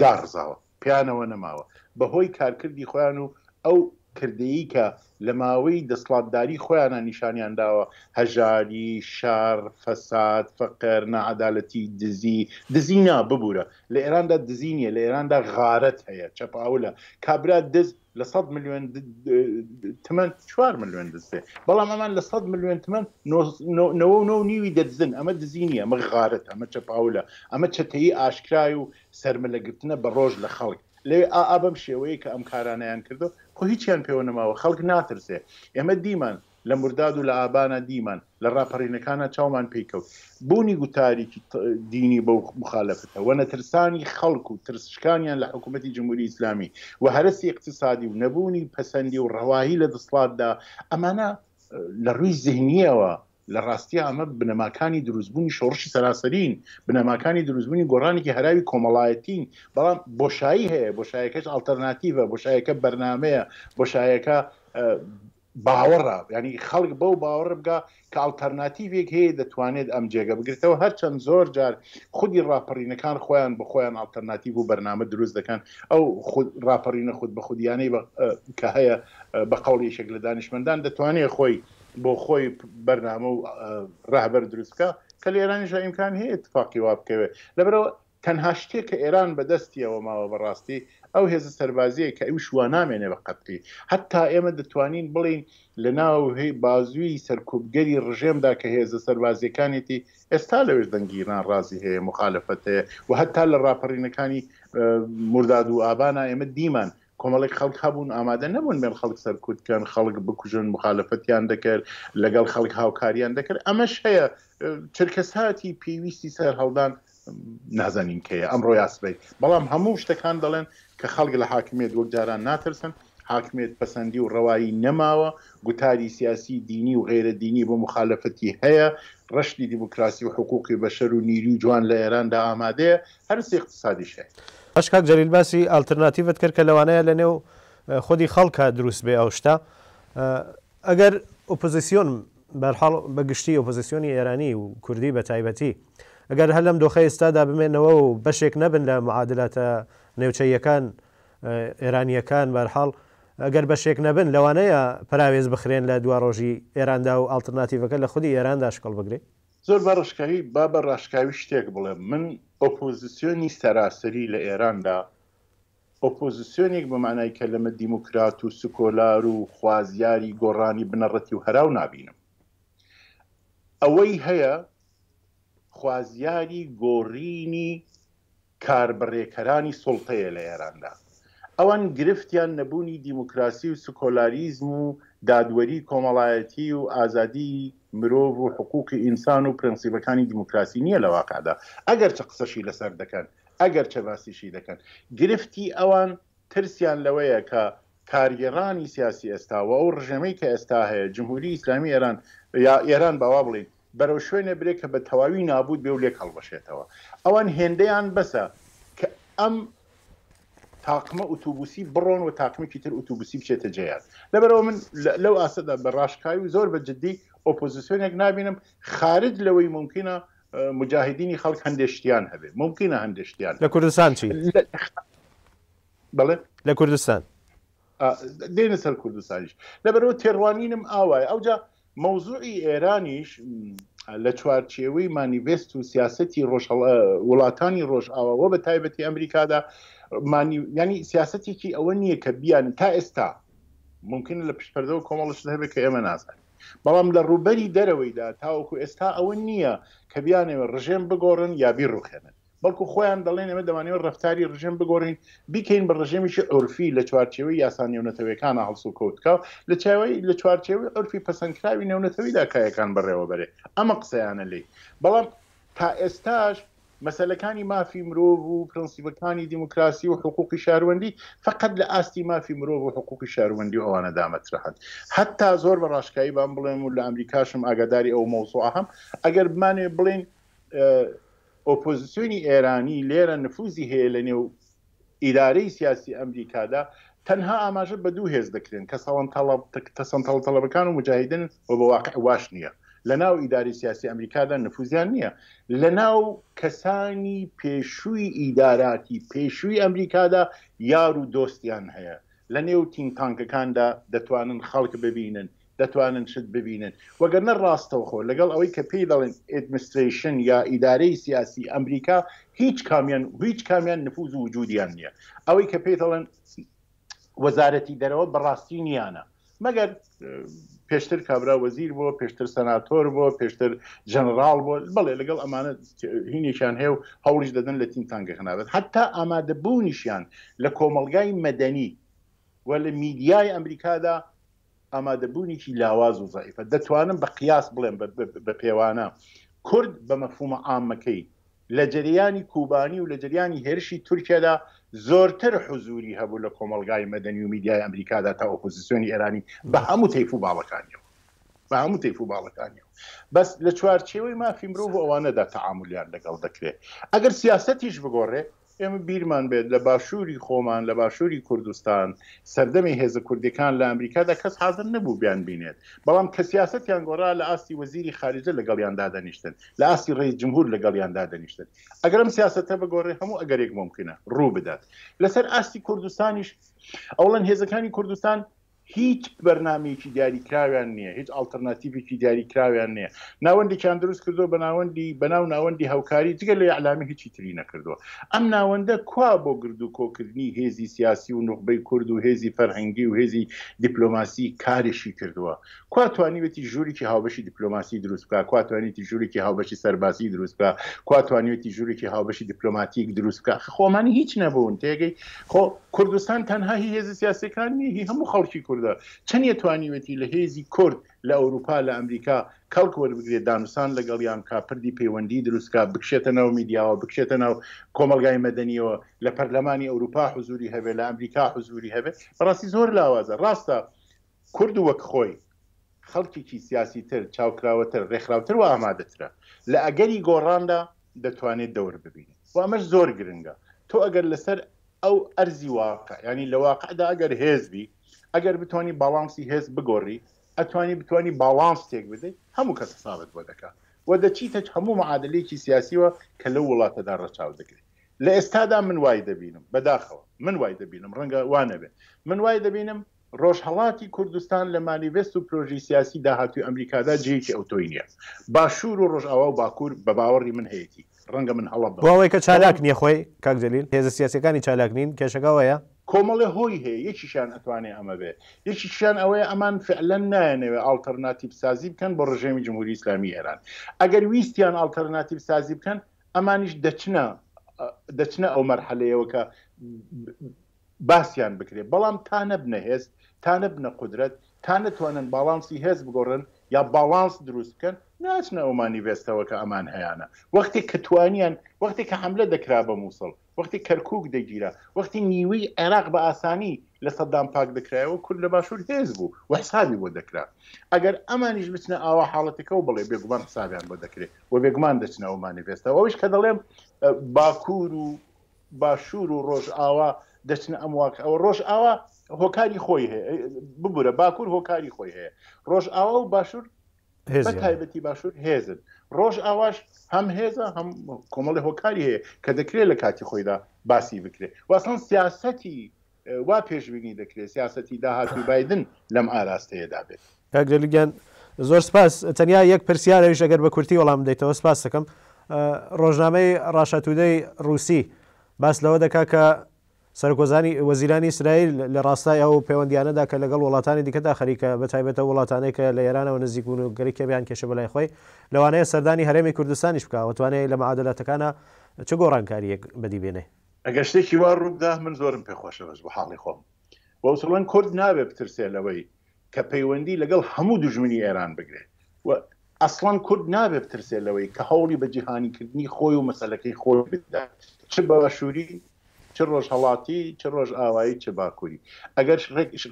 داڕزاوە، پێیانەوە نەماوە بەهۆی کارکردی خۆیان و ئەو کردەیەی کە لە ماوەی دەسڵاتداری خۆیانا نیشانیان داوە، هەژاری، شەڕ، فەساد، فەقر، ناعەدالەتی، دزی، دزی نا ببورە لە ئێراندا دزی نییە لە ئێراندا غارەت هەیە، چەپئاولە، کابرا دز، لە سەد ملیۆن تمەن چوار ملیۆن دزێ بەڵام ئەمان لە سەد ملیۆن تمەن نەوە و نە و نیوی دەدزن ئەمە دزی نیە ئەمە غارەت ئەمە چەپاولە ئەمە چەتەیی ئاشکرای و سەرملەگرتنە بە ڕۆژ لە خەڵک لەوێ ئا بەم شێوەیە کە ئەم کارانەیان کردو خۆ هیچیان پێوە نەماوە خەڵک ناترسێ ئێمە دیمان لە مرداد و لە ئابانا دیمان، لە ڕاپەڕینەکانا چاومان پێی کەوت. بوونی گوتاریکی دینی بەو موخالەفتە و نەترسانی خەڵک و ترس شکانیان لە حکوومەتی جمهووری ئیسلامی و هەرەسی ئیقتیسادی و نەبوونی پەسەندی و ڕەواهی لە دسڵاتدا، ئەمانە لە ڕووی زهنییەوە لە ڕاستیا ئەمە بنەماکانی درووستبوونی شۆڕشی سەراسەرین، بنەماکانی درووستبوونی گۆڕانێکی هەراوی کۆمەڵایەتین. بەڵام بۆشایی هەیە، بۆشایەکەش ئاڵتەرناتیڤە، بۆشایەکە بەرنامەیە، بۆشایەکە باوەڕە، یانی خەڵک بەو باوەڕە بگا کە ئەڵتەرناتیڤێک هەیە دەتوانێت ئەم جێگە بگرێتەوە، هەرچەند زۆر جار خودی ڕاپەڕینەکان خۆیان بە خۆیان ئەڵتەرناتیڤ و بەرنامە دروست دەکەن، ئەو خود ڕاپەڕینە خود بە خودیانەی بە کە هەیە بە قەوڵی یەکێک لە دانشمەندان دەتوانێت خۆی بۆ خۆی بەرنامە و ڕەهبەر دروست بکا کە لە ئێرانیشا ئیمکان هەیە ئیتفاقی وا بکەوێت لەبەرئەوە تەنها شتێ کە ئێران بە دەستیەوە ماوە بە ڕاستی ئەو هێزە سەربازیەیە کە ئەویش وا نامێنێ بە قەتلی هەتا ئێمە دەتوانین بڵێین لە ناو بازوی سەرکوبگەری ڕژێم دا کە هێزە سەربازیەکانێتی ئێستا لەوێش دەنگی ناڕازی هەیە موخالەفەت هەیە و هەتا لە ڕاپەڕینەکانی مورداد و ئابانا ئێمە دیمان کۆمەڵێک خەڵک هەبوون ئامادە نەبوون بێن خەڵک سەرکوت کەن خەڵک بکوژن مخالفەتیان دەکرد لەگەڵ خەڵک هاوکاریان دەکرد ئەمەش هەیە چرکەساتی پێویستی سەر هەڵدان نازانین کەیە ئەمڕۆ یاسبەی بەڵام هەموو شتەکان دەڵێن کە خەڵک لە حاکمێت وەک جاران ناترسن حاکمێت پەسەندی و ڕەوایی نەماوە گوتاری سیاسی دینی و غیرە دینی بۆ مخالفەتی هەیە ڕشتی دیموکراسی و حقوقی بەشەر و نیری و جوان لە ئێراندا ئامادەیە هەرسی اقتصادیش هەیە. باش کاک جەلیل باسی ئالترناتیڤت کرد کە لەوانەیە لە نێو خودی خەڵکا دروست بێ ئەو شتە ئەگەر ئۆپۆزیسیۆن بە هەر حاڵ بە گشتی ئۆپۆزیسیۆنی ئێرانی و کوردی بە تایبەتی ئەگەر هەر لەم دۆخە ئێستادا بمێنەوە و بەشێک نەبن لە معادلاتە نێوچەیەکان ئێرانیەکان بە هەر حاڵ ئەگەر بەشێک نەبن لەوانەیە پەراوێز بخرێن لە دوا ڕۆژی ئێراندا و ئالترناتیڤەکە لە خودی ئێراندا شکڵ بگرێ زۆر بە ڕشکایی با بە ڕاشکاوی شتێک بڵێم من ئۆپۆزسیۆنی سەراسەری لە ئێراندا ئۆپۆزسیۆنێک بە مانای کەلمە دیموکرات و سکۆلار و خوازیاری گۆڕانی بنەڕەتی و هەراو نابینم ئەوەی هەیە خوازیاری گۆڕینی کاربڕێکەرانی سوڵتەیە لە ئێراندا. ئەوان گرفتیان نەبوونی دیموکراسی و سکۆلاریزم و دادوەری کۆمەڵایەتی و ئازادی مرۆڤ و حقووقی ئینسان و پرەنسیبەکانی دیموکراسی نییە لە واقعدا، ئەگەرچە قسەشی لەسەر دەکەن، ئەگەرچە باسیشی دەکەن. گرفتی ئەوان ترسیان لەوەیە کە کارگێڕانی سیاسی ئێستا و ئەو ڕژێمەی کە ئێستا هەیە، جمهوری ئیسلامی ئێران یا ئێران با وا بڵێین، بەرەو شوێنێ برێ کە بە تەواوی نابووت بێ و لێک هەڵوەشێتەوە. ئەوان هێندەیان بەسە کە ئەم تاقمە ئوتوبوسی بڕۆن و تاقمێکی تر ئوتوبوسی بچێتە جێیان. لەبەرئەوە من لەو ئاستەدا بە ڕاشکاوی و زۆر بە جدی ئۆپۆزیسیۆنێک نابینم خارج لەوەی مومکینە موجاهیدینی خەڵک هەندێ شتیان هەبێ. مومکینە هەندێ شتیان لە هەبێ. کوردستان چی؟ بەڵێ لە کوردستان دێنە سەر کوردستانیش لەبەرەوە تێڕوانینم ئاوای ئەوجا مەوزوعی ئێرانیش لە چوارچێوەی مانیڤست و سیاستی ڕۆژهڵ وڵاتانی ڕۆژئاواوە بە تایبەتی ئەمریکادا ینی سیاستێکی ئەوە نییە کە بیان تا ئێستا ممکن لە پشتپەردەوە کۆمەڵش هەبێت کە ئێمە نازان بەڵام لە ڕووبەری دەرەوەیدا تاوەکو ئێستا ئەوە نییە کە بیانەوە ڕژێم بگۆڕن یا بیڕوخێنن بەڵکو خۆیان دەڵێن ئێمە دەمانەوێت ڕەفتاری ڕژێم بگۆڕین بیکەین بە ڕژێمیی عورفی لە چوارچێوەی یاسا نێونەتەوەیەکانا هەڵسوکەوت بکا و لە چاوەی لە چوارچێوەی عورفی پەسەندکراوی نێونەتەوەیدا کایەکان بەڕێوە بەرێ ئەمە قسەیانە لێی بەڵام تا ئێستاش مەسەلەکانی مافی مرۆڤ و پرەنسیپەکانی دیموکراسی و حقووقی شاروەندی فەقەت لە ئاستی مافی مرۆڤ و حقووقی شاروەندی و ئەوانەدا مەترەحن هەتا زۆر بە ڕاشکایی بان بڵێم و لە ئەمریکاشم ئاگاداری ئەو مەوزوعە هەم ئەگەر بمانەوێت بڵێین ئۆپۆزسیۆنی ئێرانی لێرە نفوزی هەیە لە نێو ئیدارەی سیاسی ئەمریکادا، تەنها ئاماژە بە دوو هێز دەکرێن کە سەڵەنتەڵە طلبەکان و موجاهیدن و بە واقع واش نییە لە ناو ئیدارەی سیاسی ئەمریکادا نفوزیان نییە لە ناو کەسانی پێشووی ئیداراتی پێشووی ئەمریکادا یار و دۆستیان هەیە لە نێو تینک تانکەکاندا دەتوانن خەڵک ببینن دەتوانن شت ببینن وەگەرنە ڕاستەوخۆ لەگەڵ ئەوەی کە پێی دەڵێن ئێدمسترەیشن یا ئیدارەی سیاسی ئەمریکا هیچ کامیان هیچ کامیان نفوز و وجودیان نییە ئەوەی کە پێی دەڵێن وەزارەتی دەرەوە بەڕاستی نیانە مەگەر پێشتر کابرا وەزیر بۆ پێشتر سەناتۆر بۆ پێشتر ژەنراڵ بۆ بڵێ لەگەڵ ئەمانە هینێکیان هەیە و هەوڵیش دەدەن لە تیم تانگە خنابێت حتا ئامادەبوونیشیان لە کۆمەلگای مەدەنی و لە میدیای ئەمریکادا ئامادەبوونێکی لاواز و زەعیفە. دەتوانم بە قیاس بڵێم بە پێوانە کورد بە مەفهوومە عامەکەی لە جەریانی کوبانی و لە جەریانی هێرشی تورکیادا زۆرتر حوزووری هەبوو لە کۆمەڵگای مەدەنی و میدیای ئەمریکادا تا ئۆپۆزیسیۆنی ئێرانی بە هەموو تەیف و باڵەکانیەوە بە هەموو تەیف و باڵەکانیەوە بەس لە چوارچێوەی مافی مرۆڤ و ئەوانەدا تەعامولیان لەگەڵ دەکرێت ئەگەر سیاسەتیش بگۆڕێت ئێمە بیرمان بێت لە باشووری خۆمان، لە باشووری کوردستان، سەردەمی هێزە کوردییەکان لە ئەمریکادا کەس حازر نەبوو بیانبینێت، بەڵام کە سیاسەتیان گۆڕا لە ئاستی وەزیری خارجە لەگەڵیان دادەنیشتن، لە ئاستی ڕەییس جمهور لەگەڵیان دادەنیشتن. ئەگەر ئەم سیاسەتە بگۆڕێت هەموو ئەگەرێک مومکینە ڕووبدات. لەسەر ئاستی کوردستانیش ئەوڵێن هێزەکانی کوردستان، هیچ بەرنامەیەکی دیاریکراویان نییە، هیچ ئاڵترناتیڤێکی دیاریکراویان نییە. ناوەندێکیان دروست کردووە بە ناوەندی بە ناو ناوەندی هاوکاری، جگە لە یەعلامی هیچی تری نەکردووە. ئەم ناوەندە کوا بۆ گردوکۆکردنی هێزی سیاسی و نوخبەی کورد و هێزی فەرهەنگی و هێزی دیپلۆماسی کاریشی کردووە؟ کوا توانیوێتی ژوورێکی هاوبەشی دیپلۆماسی دروست بکات؟ کوا توانیوێتی ژوورێکی هاوبەشی سەربازی دروست بکات؟ کوا توانیوێتی ژوورێکی هاوبەشی دیپلۆماتیک دروست بکات؟ خۆ ئەمانە هیچ نەبوون، تێگەی؟ خۆ. کوردستان تەنها هی هێزە سیاسیەکان نیە هی هەموو خەڵکی کوردە چ نیە توانیوێتی لە هێزی کورد لە ئەوروپا لە ئەمریکا کەڵک وەربگرێت دانوسان لەگەڵیان بکات پردی پەیوەندی دروست بکات بکشێتە ناو میدیاوە بکشێتە ناو کۆمەڵگای مەدەنیەوە لە پەرلەمانی ئەوروپا حزوری هەبێت لە ئەمریکا حزوری هەبێت بەڕاستی زۆر لاوازە ڕاستە کورد وەک خۆی خەڵکێکی سیاسی تر چاوکراوەتر ڕێکخراوتر و ئامادەترە لە ئەگەری گۆڕاندا دەتوانێت دەور ببینێت و ئەمەش زۆر گرنگە تۆ ئەگەر لەسەر ئەو ئەرزی واقع یعنی لە واقعدا ئەگەر هێز بی ئەگەر بتانی باڵانسی هێز بگۆڕی ئەتوانی بتانی باڵانس تێک بدەی هەموو کەس حسابت بۆ دەکا و دەچیتە هەموو معادلەیەکی سیاسیەوە کە لەو وڵاتەدا ڕەچاو دەکرێ لە ئێستادا من وای دەبینم بەداخەوە من وای دەبینم ڕەنگە وا نەبێ من وای دەبینم ڕۆژهەڵاتی کوردستان لە مانیڤێست و پرۆژەی سیاسی داهاتووی ئەمریکادا جێیەکی ئەوتۆی نیە. باشوور و ڕۆژئاوا و باکوور بە باوەڕی من هەیەتی. ڕەنگە من هەڵە بم. بۆ ئەوەی کە چالاک بەڵام. نیە خۆی کاک جەلیل. هێزە سیاسیەکانی چالاک نین. کێشەکە ئەوەیە. کۆمەڵێ هۆی هەیە. یەکیکیان ئەتوانێ ئەمە بێ. یەکیکیان ئەوەیە ئەمان فعلەن نایەنەوێ ئاڵتەرناتیڤ سازی بکەن بۆ ڕژێمی جمهوری ئیسلامی ئێران. ئەگەر ویستیان ئاڵتەرناتیڤ سازی بکەن ئەمانیش دەچنە دەچنە ئەو مەرحەلەیەوە کە باسیان بکرێت، بەڵام تا نەبنە هێز، تا نەبنە قودرەت، تا نەتوانن باڵانسی هێز بگۆڕن یا باڵانس دروست بکەن، ناچنە ئەو مانیڤێستەوە کە ئەمان هەیانە. وەختێک کە توانیان، وەختێک کە حەملە دەکرا بە مووسڵ، وەختێک کەرکووک دەگیرا، وەختی نیوەی عێراق بە ئاسانی لە سەدام پاک دەکرایەوە، کورد لە باشوور هێز بوو و حسابی بۆ دەکرا. ئەگەر ئەمانیش بچنە ئاوا حاڵەتێکەوە، بەڵێ، بێگومان حسابیان بۆ دەکرێت و بێگومان دەچنە ئەو مانیڤێستەوە. ئەوەیش کە دەڵێم باکوور و باشوور و ڕۆژئاوا دەچنە ئەم واقعەوە، ڕۆژئاوا هۆکاری خۆی هەیە، ببورە باکوور هۆکاری خۆی هەیە، ڕۆژئاوا و باشوور بە تایبەتی باشوور هێزن، ڕۆژئاواش هەم هێزە هەم کۆمەڵێ هۆکاری هەیە کە دەکرێت لە کاتی خۆیدا باسی بکرێت و ئەسڵەن سیاسەتی وا پێشبینی دەکرێت سیاسەتی داهاتووی بایدن لەم ئاراستەیەدا بێت. کاک جەلیل گیان زۆر سپاس، تەنیا یەک پرسیارێش ئەگەر بە کورتی وەڵامم بدەیتەوە سپاست دەکەم. ڕۆژنامەی ڕاشا تودەی ڕووسی باس لەوە دەکات کە سەرۆکوەزانی وەزیرانی ئیسرائیل لە ڕاستای ئەو پێوەندییانەدا کە لەگەڵ وڵاتانی دیکەدا خەریکە بە تایبەت ئەو وڵاتانەی کە لە ئێرانەوە نزیک بوون و گرکێبیان کێشێ بەلای خۆی لەوانەیە سەردانی هەرێمی کوردستانیش بکا و توانێ لە معادلاتەکانا چ گۆڕانکارییەک بەدی بێنێ؟ ئەگەر شتێکی وا ڕووبدا من زۆرم پێ خۆشە بەس بۆ حاڵی خۆم و ئەسڵەن کورد نابێ بترسێ لەوەی کە پەیوەندی لەگەڵ هەموو دوژمنی ئێران بگرێ و ئەسڵەن کورد نابێ بترسێ لەوەی کە هەوڵی بە جیهانیکردنی خۆی و مەسەلەکەی خۆی بدا چ بە باشووری چ ڕۆژهەڵاتی چ ڕۆژئاوایی چ باکووری ئەگەر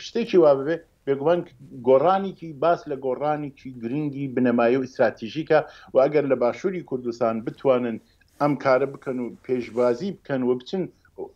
شتێکی وا ببێ بێگومان گۆڕانێکی باس لە گۆڕانێکی گرنگی بنەمایی و ئیستراتیژیکە و ئەگەر لە باشووری کوردستان بتوانن ئەم کارە بکەن و پێشبازی بکەن و بچن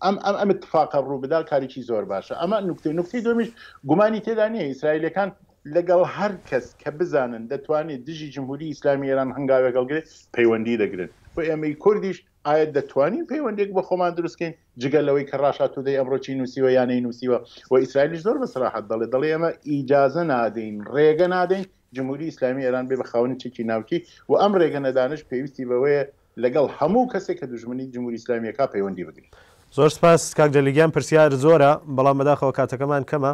ئەم ئەم ئەم اتفاقە ڕووبدا کارێکی زۆر باشە ئەمە نکتەی نکتی دومیش گومانی تێدا نییە ئیسرائیلەکان لەگەڵ هەر کەس کە بزانن دەتوانێت دژی جمهوری ئیسلامی ئێران هەنگاوێک هەڵگرێت پەیوەندی دەگرن و ئێمەی کوردیش ئایا دەتوانین پەیوەندیەک بۆ خۆمان دروست کەین جگە لەوەی کە ڕاشاتودەی ئەمڕۆ چی نووسیوە یا نەینووسیوە و ئیسرائیلیش زۆر بە سەراحەت دەڵێت دەڵێ ئێمە ئیجازە نادەین ڕێگە نادەین جمهوری ئیسلامی ئێران بێ بە خاوەنی چەکی ناوکی و ئەم ڕێگە نەدانەش پێویستی بەوەیە لەگەڵ هەموو کەسێک کە دوژمنی جمهوری ئیسلامیەکا پەیوەندی بگرین. زۆر سپاس کاک جەلیل گیان پرسیار زۆرە بەڵام بەداخەوە کاتەکەمان کەمە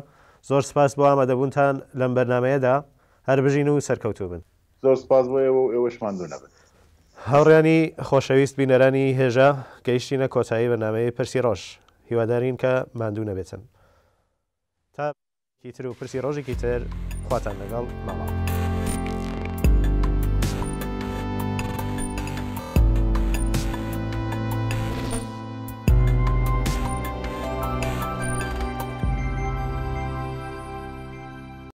زۆر سپاس بۆ ئامادەبوونتان لەم بەرنامەیەدا هەر بژین و سەرکەوتووبن. زۆر سپاس بۆ ئێوە و ئێوەش ماندوو نەبن. هاوڕێیانی خۆشەویست بینەرانی هێژا گەیشتینە کۆتایی بەرنامەی پرسی ڕۆژ هیوادارین کە ماندوو نەبێتن تا کی تر و پرسی ڕۆژێکی تر خواتان لەگەڵ ماڵاو.